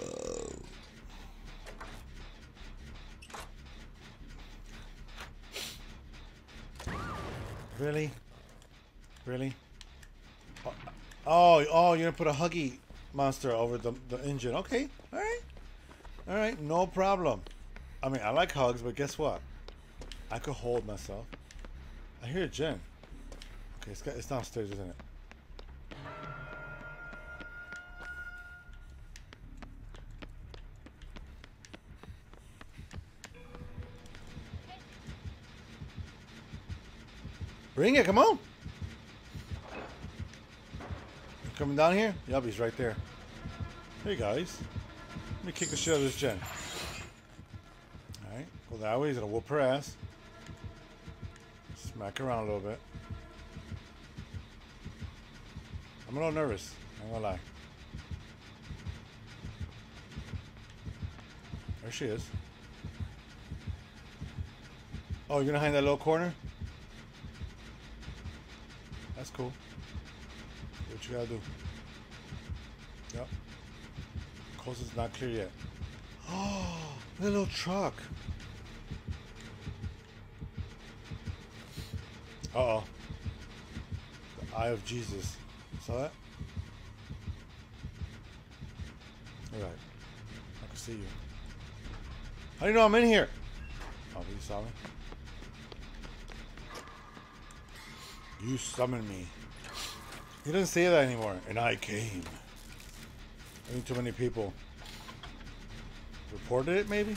Oh. Really? Really? Oh, oh, you're gonna put a Huggy monster over the, the engine. Okay, alright. All right, no problem. I mean, I like hugs, but guess what? I could hold myself. I hear a gen. Okay, it's, got, it's downstairs, isn't it? Bring it, come on. You coming down here? Yup, he's right there. Hey guys. Let me kick the shit out of this gen. Alright, go that way, he's gonna whoop her ass. Smack around a little bit. I'm a little nervous, I'm gonna lie. There she is. Oh, you're gonna hide in that little corner? That's cool. What you gotta do. Yep. Coast is not clear yet. [gasps] Oh, little truck. Uh oh. The Eye of Jesus. Saw that? Alright. I can see you. How do you know I'm in here? Oh, you saw me? You summoned me. He doesn't say that anymore. And I came. I think too many people reported it, maybe?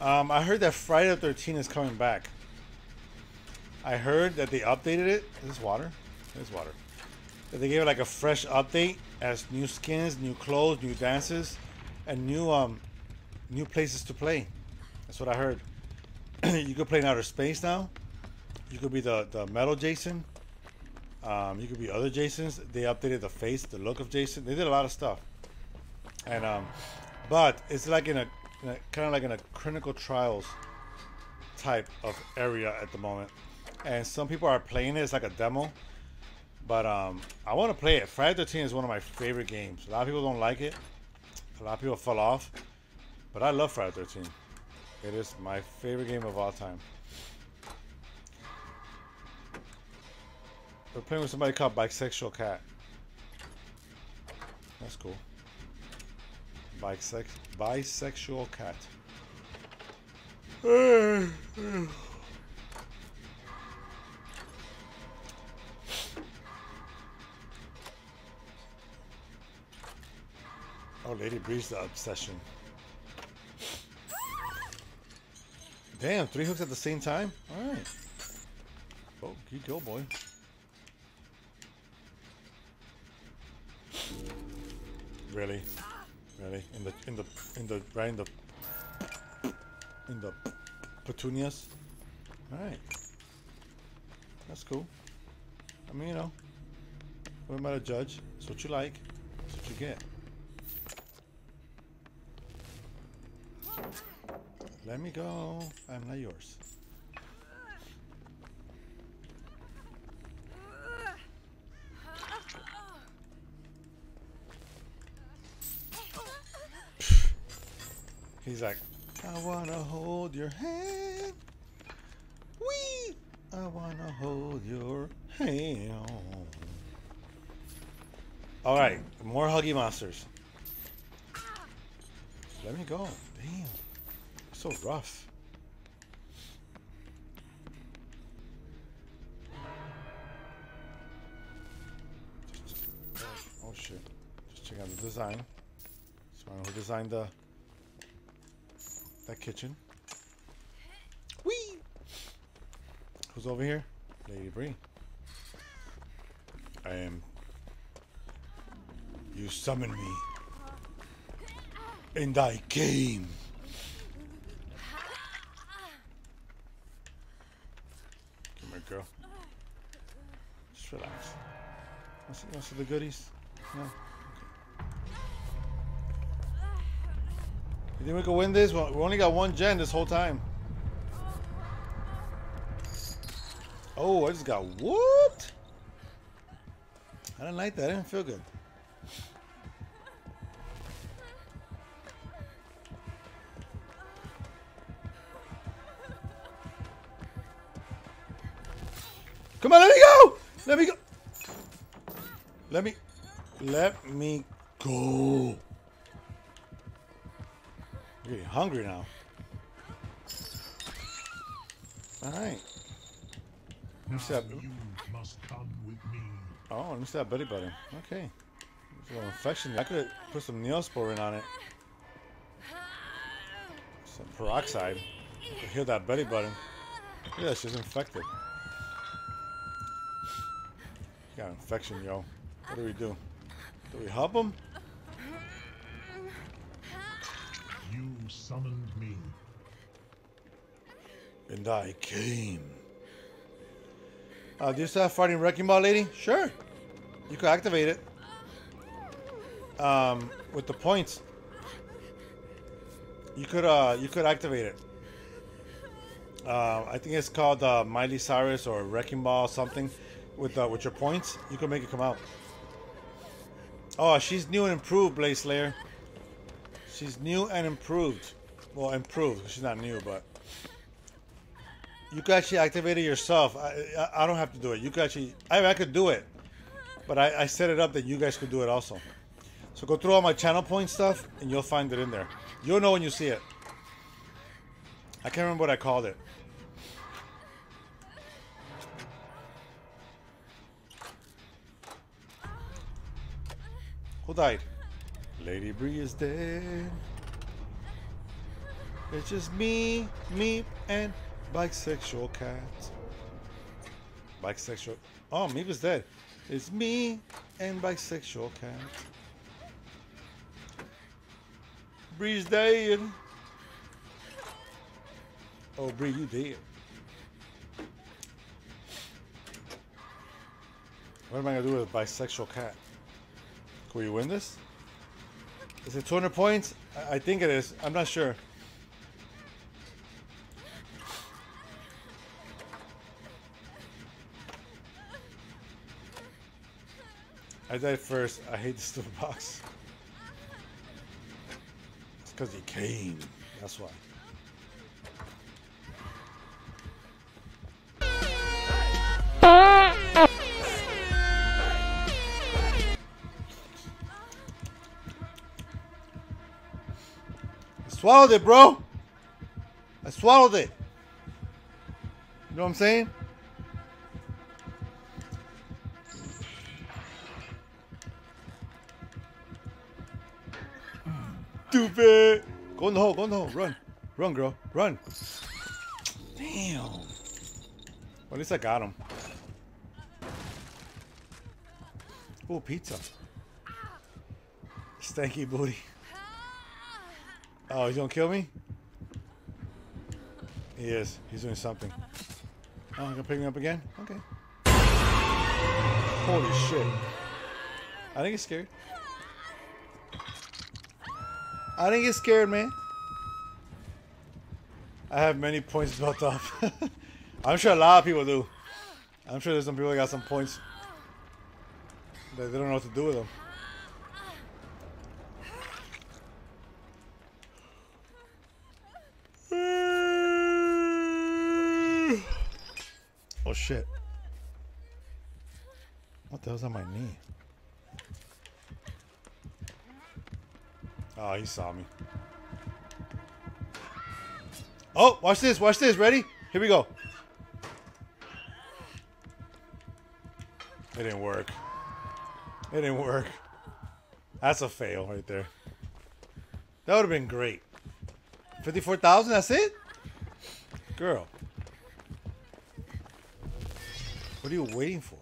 Um, I heard that Friday the 13th is coming back. I heard that they updated it. Is this water? It's water. That they gave it like a fresh update as new skins, new clothes, new dances, and new um new places to play. That's what I heard. [clears throat] you could play in outer space now. You could be the, the metal Jason. Um, you could be other Jasons. They updated the face, the look of Jason. They did a lot of stuff. And um, but it's like in a, a kind of like in a clinical trials type of area at the moment. And some people are playing it. It's like a demo. But um, I want to play it. Friday the 13th is one of my favorite games. A lot of people don't like it. A lot of people fell off. But I love Friday the 13th. It is my favorite game of all time. We're playing with somebody called Bisexual Cat. That's cool. Bisex bisexual cat. Oh, Lady Breeze the obsession. Damn, three hooks at the same time? Alright. Oh, you go, boy. Really? Really? In the in the in the right in the in the petunias? Alright. That's cool. I mean, you know. Who am I to judge? It's what you like. It's what you get. Let me go. I'm not yours. He's like, I wanna hold your hand. Wee! I wanna hold your hand. Alright, more huggy monsters. Let me go. Damn. So rough. Oh shit. Just check out the design. So who designed the that kitchen. Whee! Who's over here? Lady Bree. I am. You summoned me. And I came. Come here, girl. Just relax. To see the goodies? No? Think we can win this? We only got one gen this whole time. Oh, I just got whooped. I didn't like that. I didn't feel good. Come on, let me go! Let me go! Let me... Let me go. I'm getting hungry now. Alright. Let me see that. You must come with me. Oh, let me see that belly button. Okay. There's a little infection. I could put some Neosporin on it. Some peroxide. To heal that belly button. Yeah, she's infected. Got an infection, yo. What do we do? Do we help him? Summoned me. And I came. Uh, do you still have fighting wrecking ball, lady? Sure. You could activate it. Um, with the points. You could uh, you could activate it. Uh, I think it's called uh, Miley Cyrus or Wrecking Ball or something. With uh, with your points, you can make it come out. Oh, she's new and improved, Blaze Slayer. She's new and improved. Well, improved. She's not new, but you can actually activate it yourself. I, I, I don't have to do it. You can actually, I, I could do it, but I, I set it up that you guys could do it also. So go through all my channel point stuff, and you'll find it in there. You'll know when you see it. I can't remember what I called it. Who died? Lady Bree is dead. It's just me, me, and bisexual cat. Bisexual. Oh, Meep is dead. It's me and bisexual cat. Bree's dead. Oh, Bree, you dead. What am I gonna do with a bisexual cat? Can we win this? Is it 200 points? I, think it is. I'm not sure. I died first. I hate the stupid box. It's because he came. That's why. Uh, uh. Swallowed it, bro. I swallowed it. You know what I'm saying? Stupid. Go in the hole. Go in the hole. Run. Run, girl. Run. Damn. Well, at least I got him. Oh, pizza. Stanky booty. Oh, he's gonna kill me? He is. He's doing something. Oh, I'm gonna pick me up again? Okay. Holy shit. I think he's scared. I didn't get scared, man. I have many points built up. [laughs] I'm sure a lot of people do. I'm sure there's some people that got some points that they don't know what to do with them. Shit. What the hell's on my knee? Oh, he saw me. Oh, watch this, watch this. Ready? Here we go. It didn't work. It didn't work. That's a fail right there. That would have been great. 54,000, that's it? Girl. What are you waiting for?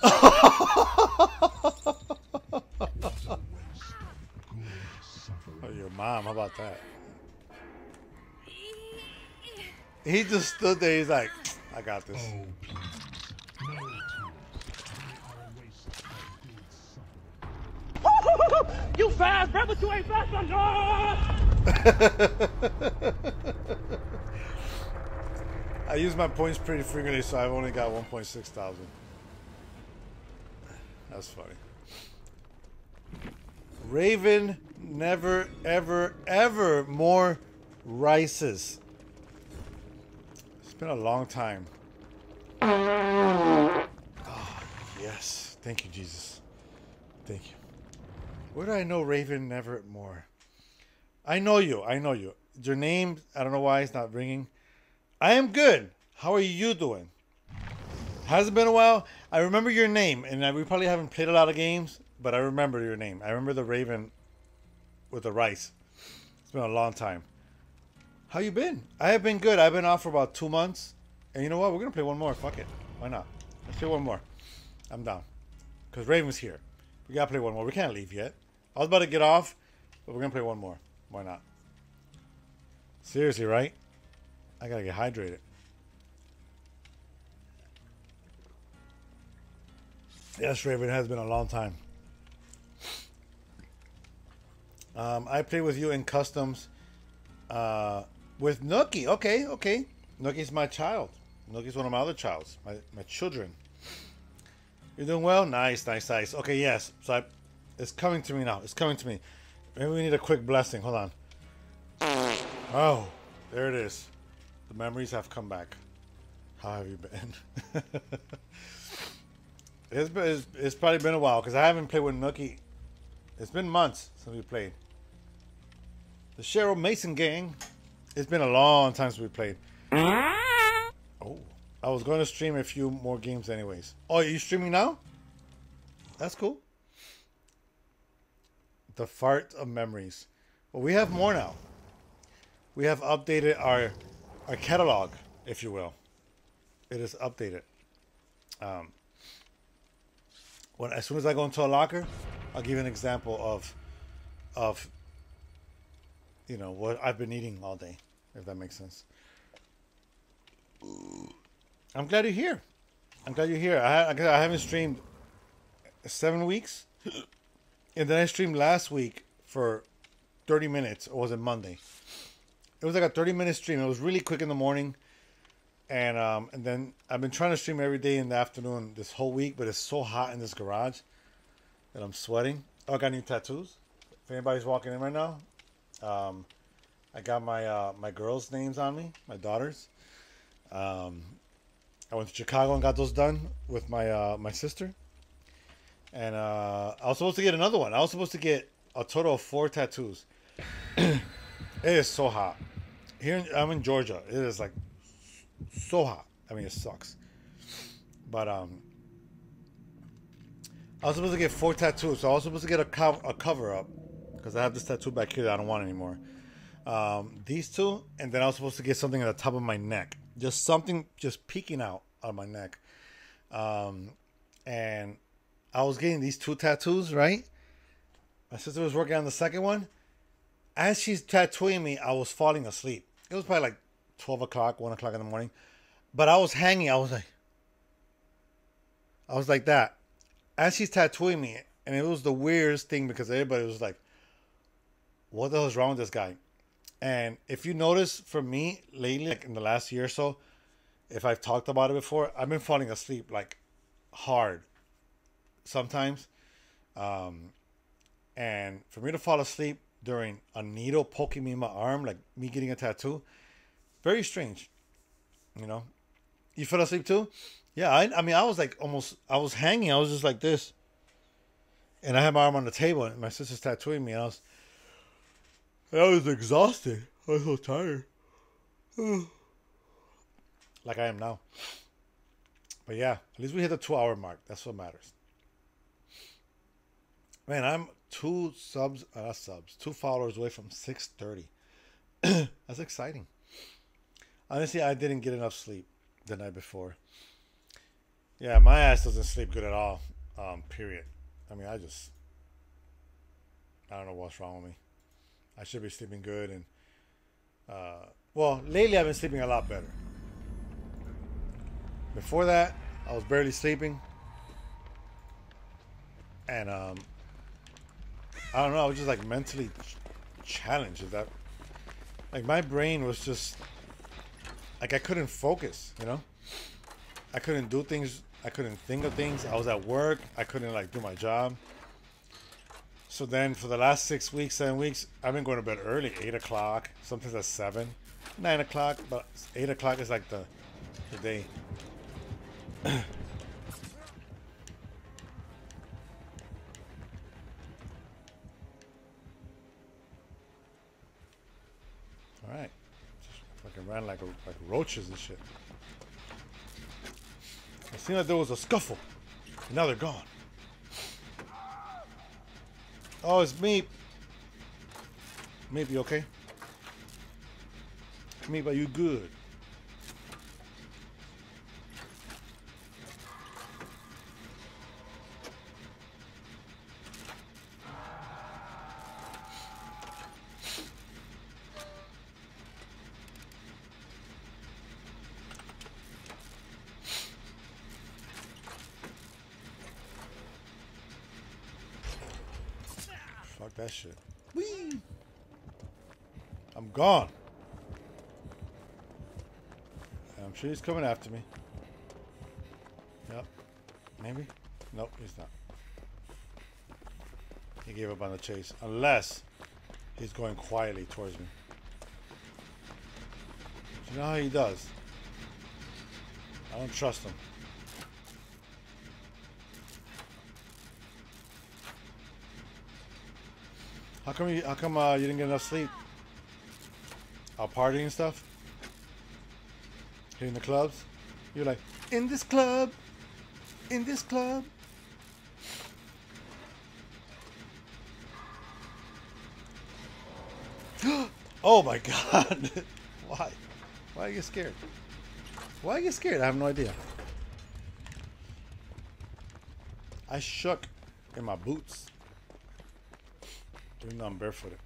[laughs] Oh, your mom, how about that? He just stood there, he's like, I got this. Oh, please. No tools. They are a waste of good son. You fast, bro, but you ain't fast on [laughs] I use my points pretty frequently, so I've only got 1.6 thousand. That's funny. Raven never, ever, ever more rices. It's been a long time. Oh, Yes. Thank you, Jesus. Thank you. Where do I know Raven Everett more? I know you. I know you. Your name, I don't know why it's not ringing. I am good. How are you doing? Has it been a while. I remember your name, and I, we probably haven't played a lot of games, but I remember your name. I remember the Raven with the rice. It's been a long time. How you been? I have been good. I've been off for about two months, and you know what? We're gonna play one more. Fuck it. Why not? Let's play one more. I'm down. Cause Raven's here. We gotta play one more. We can't leave yet. I was about to get off, but we're gonna play one more. Why not? Seriously, right? I gotta get hydrated. Yes, Raven, it has been a long time. Um, I play with you in customs uh, with Nookie. Okay, okay. Nookie's my child. Nookie's one of my other childs, my, my children. You're doing well? Nice, nice, nice. Okay, yes. So I, it's coming to me now. It's coming to me. Maybe we need a quick blessing. Hold on. Oh, there it is. The memories have come back. How have you been? [laughs] it's, been it's, it's probably been a while because I haven't played with Nookie. It's been months since we played. The Cheryl Mason gang. It's been a long time since we played. [laughs] Oh, I was going to stream a few more games anyways. Oh, are you streaming now? That's cool. The fart of memories. Well, we have more now. We have updated our our catalog, if you will. It is updated. Um, when as soon as I go into a locker, I'll give you an example of of you know what I've been eating all day, if that makes sense. I'm glad you're here. I'm glad you're here. I, I haven't streamed seven weeks, and then I streamed last week for 30 minutes. Or was it Monday? It was like a 30 minute stream. It was really quick in the morning, and um, and then I've been trying to stream every day in the afternoon this whole week, but it's so hot in this garage that I'm sweating. Oh, I got new tattoos. If anybody's walking in right now, um, I got my uh, my girls' names on me, my daughters. Um, I went to Chicago and got those done with my uh, my sister, and uh, I was supposed to get another one. I was supposed to get a total of four tattoos. [clears throat] it is so hot here. In, I'm in Georgia. It is like so hot. I mean, it sucks. But um, I was supposed to get four tattoos. So I was supposed to get a, co- a cover up because I have this tattoo back here that I don't want anymore. Um, these two, and then I was supposed to get something at the top of my neck, just something just peeking out of my neck. Um, and I was getting these two tattoos, right? My sister was working on the second one. As she's tattooing me, I was falling asleep. It was probably like 12 o'clock, 1 o'clock in the morning. But I was hanging. I was like, I was like that. As she's tattooing me, and it was the weirdest thing because everybody was like, what the hell is wrong with this guy? And if you notice for me lately, like in the last year or so, if I've talked about it before, I've been falling asleep like hard sometimes. Um, and for me to fall asleep during a needle poking me in my arm, like me getting a tattoo, very strange. You know, you fell asleep too? Yeah, I, I mean, I was like almost, I was hanging, I was just like this, and I had my arm on the table, and my sister's tattooing me, and I was, I was exhausted. I was so tired, [sighs] like I am now. But yeah, at least we hit the two-hour mark. That's what matters. Man, I'm two subs, uh, subs, two followers away from 630. [clears throat] That's exciting. Honestly, I didn't get enough sleep the night before. Yeah, my ass doesn't sleep good at all. Um, period. I mean, I just, I don't know what's wrong with me. I should be sleeping good, and uh, well, lately I've been sleeping a lot better. Before that, I was barely sleeping, and um, I don't know. I was just like mentally ch- challenged. That like my brain was just like I couldn't focus. You know, I couldn't do things. I couldn't think of things. I was at work. I couldn't like do my job. So then, for the last six weeks, seven weeks, I've been going to bed early, eight o'clock. Sometimes at seven, nine o'clock. But eight o'clock is like the the day. [clears throat] They ran like like roaches and shit. It seemed like there was a scuffle. And now they're gone. Oh, it's me. Maybe okay. Maybe are you good? Fuck that shit. Whee! I'm gone. I'm sure he's coming after me. Yep. Maybe? Nope, he's not. He gave up on the chase. Unless he's going quietly towards me. You know how he does? I don't trust him. How come you? How come uh, you didn't get enough sleep? Out partying and stuff. Hitting the clubs. You're like in this club, in this club. [gasps] oh my god! [laughs] Why? Why are you scared? Why are you scared? I have no idea. I shook in my boots. Even though I'm barefooted.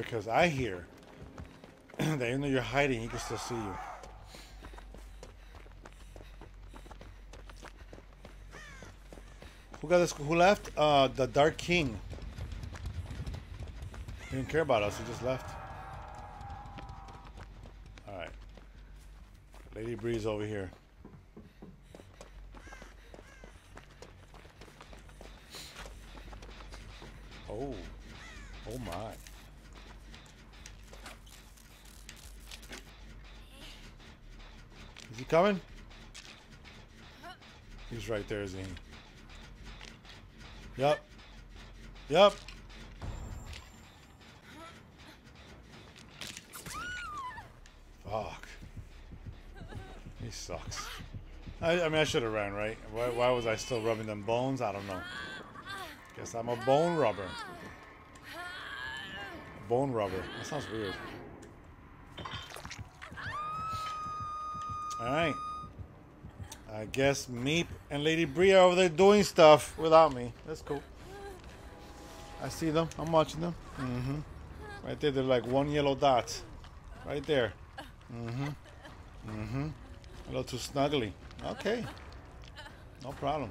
Because I hear [clears throat] that even though you're hiding, he can still see you. Who got this? Who left? Uh, the Dark King. He didn't care about us. He just left. All right. Lady Breeze over here. Oh. Oh my. Is he coming? He's right there, isn't? Yep. Yep. Fuck. He sucks. I, I mean, I should have ran, right? Why, why was I still rubbing them bones? I don't know. Guess I'm a bone rubber. Bone rubber. That sounds weird. Alright. I guess Meep and Lady are over there doing stuff without me. That's cool. I see them. I'm watching them. Mm-hmm. Right there, they're like one yellow dot. Right there. Mm-hmm. Mm-hmm. A little too snuggly. Okay. No problem.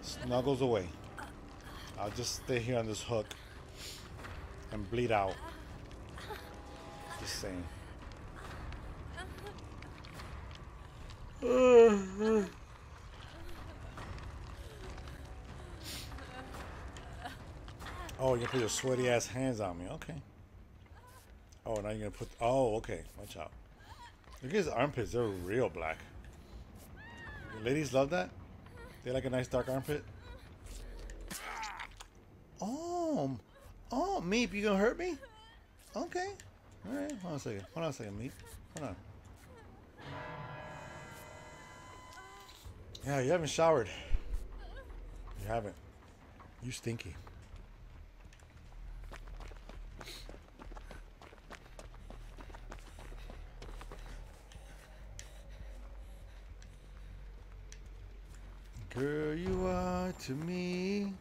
Snuggles away. I'll just stay here on this hook and bleed out. Just saying. Oh, you put your sweaty ass hands on me. Okay. Oh, now you're gonna put. Oh, okay. Watch out. Look at his armpits. They're real black. Ladies love that. They like a nice dark armpit. Oh, oh, Meep, you gonna hurt me? Okay. All right. Hold on a second. Hold on a second, Meep. Hold on. Yeah, you haven't showered. You haven't. You stinky. Girl, you are to me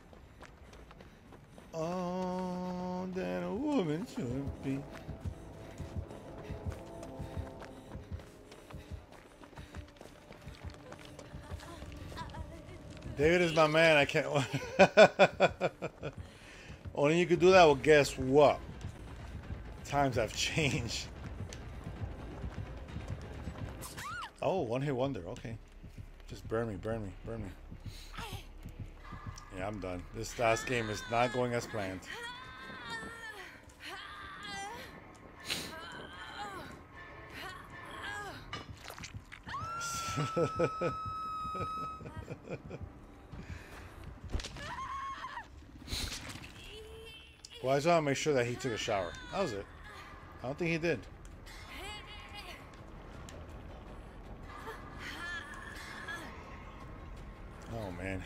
all that a woman should be. David is my man. I can't. [laughs] Only you could do that. Well, guess what? Times have changed. Oh, one hit wonder. Okay. Just burn me, burn me, burn me. Yeah, I'm done. This last game is not going as planned. [laughs] well, I just want to make sure that he took a shower. That was it. I don't think he did. Oh, man.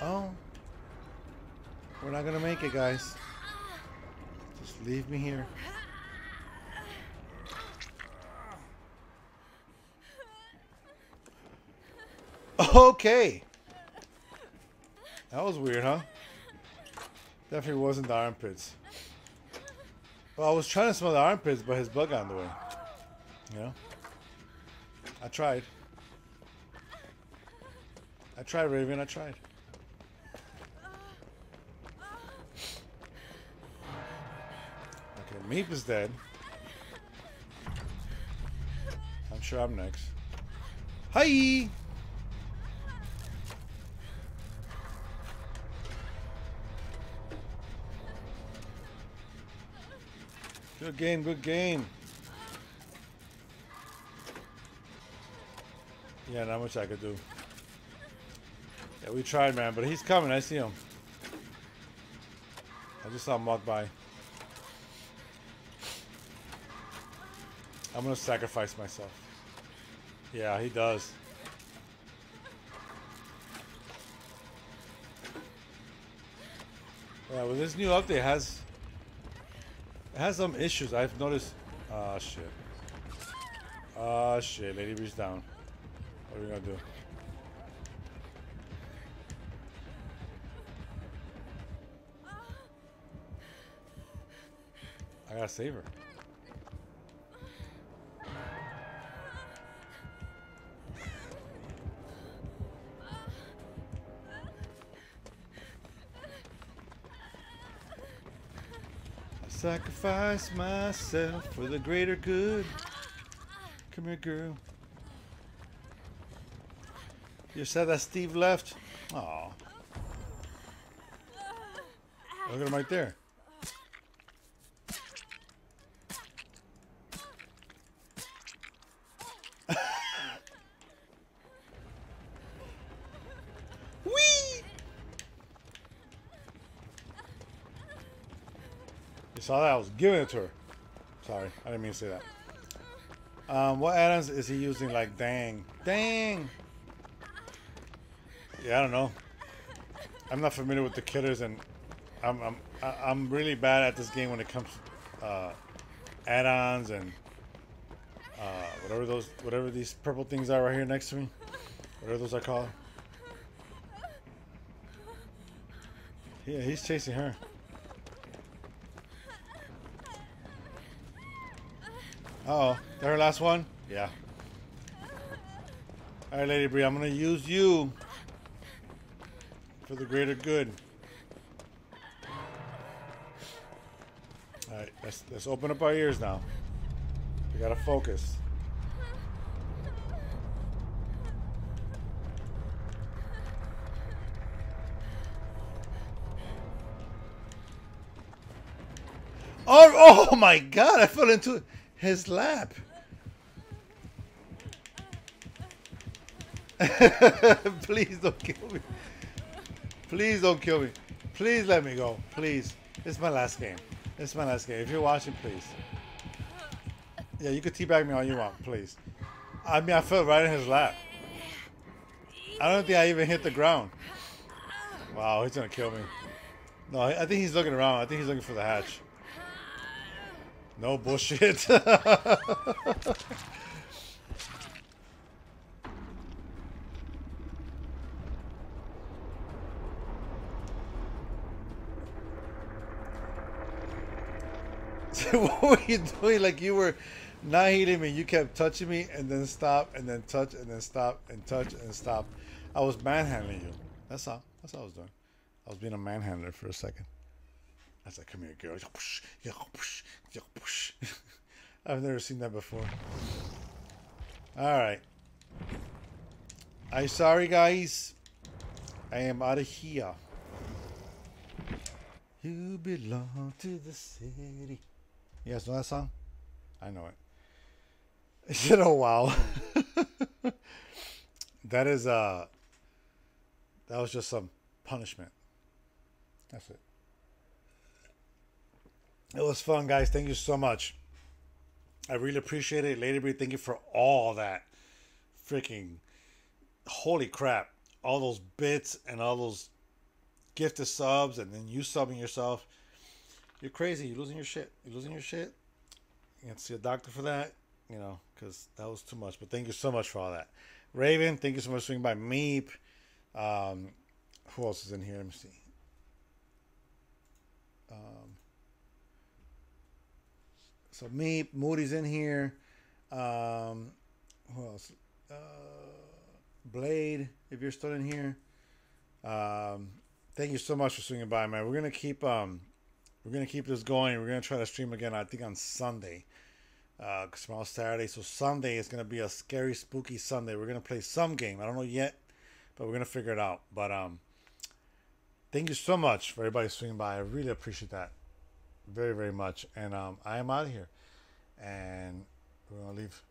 Oh. We're not going to make it, guys. Just leave me here. Okay. That was weird, huh? Definitely wasn't the armpits. Well, I was trying to smell the armpits, but his bug got in the way. You know? I tried. I tried, Raven. I tried. Okay, Meep is dead. I'm sure I'm next. Hi! Good game, good game. Yeah, not much I could do. Yeah, we tried, man, but he's coming. I see him. I just saw him walk by. I'm gonna sacrifice myself. Yeah, he does. Yeah, well, this new update has it has some issues. I've noticed. Ah, shit. Ah, shit. Lady Breeze down. What are we gonna do? I gotta save her. Sacrifice myself for the greater good. Come here, girl. You said that Steve left? Aw. Look at him right there. Saw that? I was giving it to her. Sorry, I didn't mean to say that. Um, what add-ons is he using? Like, dang, dang. Yeah, I don't know. I'm not familiar with the killers, and I'm I'm I'm really bad at this game when it comes uh, add-ons and uh, whatever those whatever these purple things are right here next to me. Whatever those are called. Yeah, he's chasing her. Uh oh, her last one? Yeah. Alright, Lady Bree, I'm gonna use you for the greater good. Alright, let's let's open up our ears now. We gotta focus. Oh, oh my god, I fell into his lap. [laughs] Please don't kill me. Please don't kill me. Please let me go. Please. Is my last game. Is my last game. If you're watching, please. Yeah, you could teabag me all you want, please. I mean, I fell right in his lap. I don't think I even hit the ground. Wow, he's gonna kill me. No, I think he's looking around. I think he's looking for the hatch. No bullshit. [laughs] [laughs] what were you doing? Like you were not hitting me. You kept touching me and then stop and then touch and then stop and touch and stop. I was manhandling you. That's all. That's all I was doing. I was being a manhandler for a second. I was like, come here, girl. [laughs] I've never seen that before. All right. I'm sorry, guys. I am out of here. You belong to the city. You guys know that song? I know it. [laughs] It's been a [laughs] that is uh that was just some punishment. That's it. It was fun, guys. Thank you so much. I really appreciate it. Lady Bree, thank you for all that. Freaking holy crap. All those bits and all those gifted subs and then you subbing yourself. You're crazy. You're losing your shit. You're losing your shit. You to see a doctor for that, you know, because that was too much. But thank you so much for all that. Raven, thank you so much for swinging by Meep. Um, who else is in here? Let me see. Um, so me, Moody's in here. Um, who else? Uh, Blade, if you're still in here. Um, thank you so much for swinging by, man. We're gonna keep um, we're gonna keep this going. We're gonna try to stream again. I think on Sunday. Uh, 'cause tomorrow's Saturday, so Sunday is gonna be a scary, spooky Sunday. We're gonna play some game. I don't know yet, but we're gonna figure it out. But um, thank you so much for everybody swinging by. I really appreciate that very, very much. And um, I am out of here, and we're gonna leave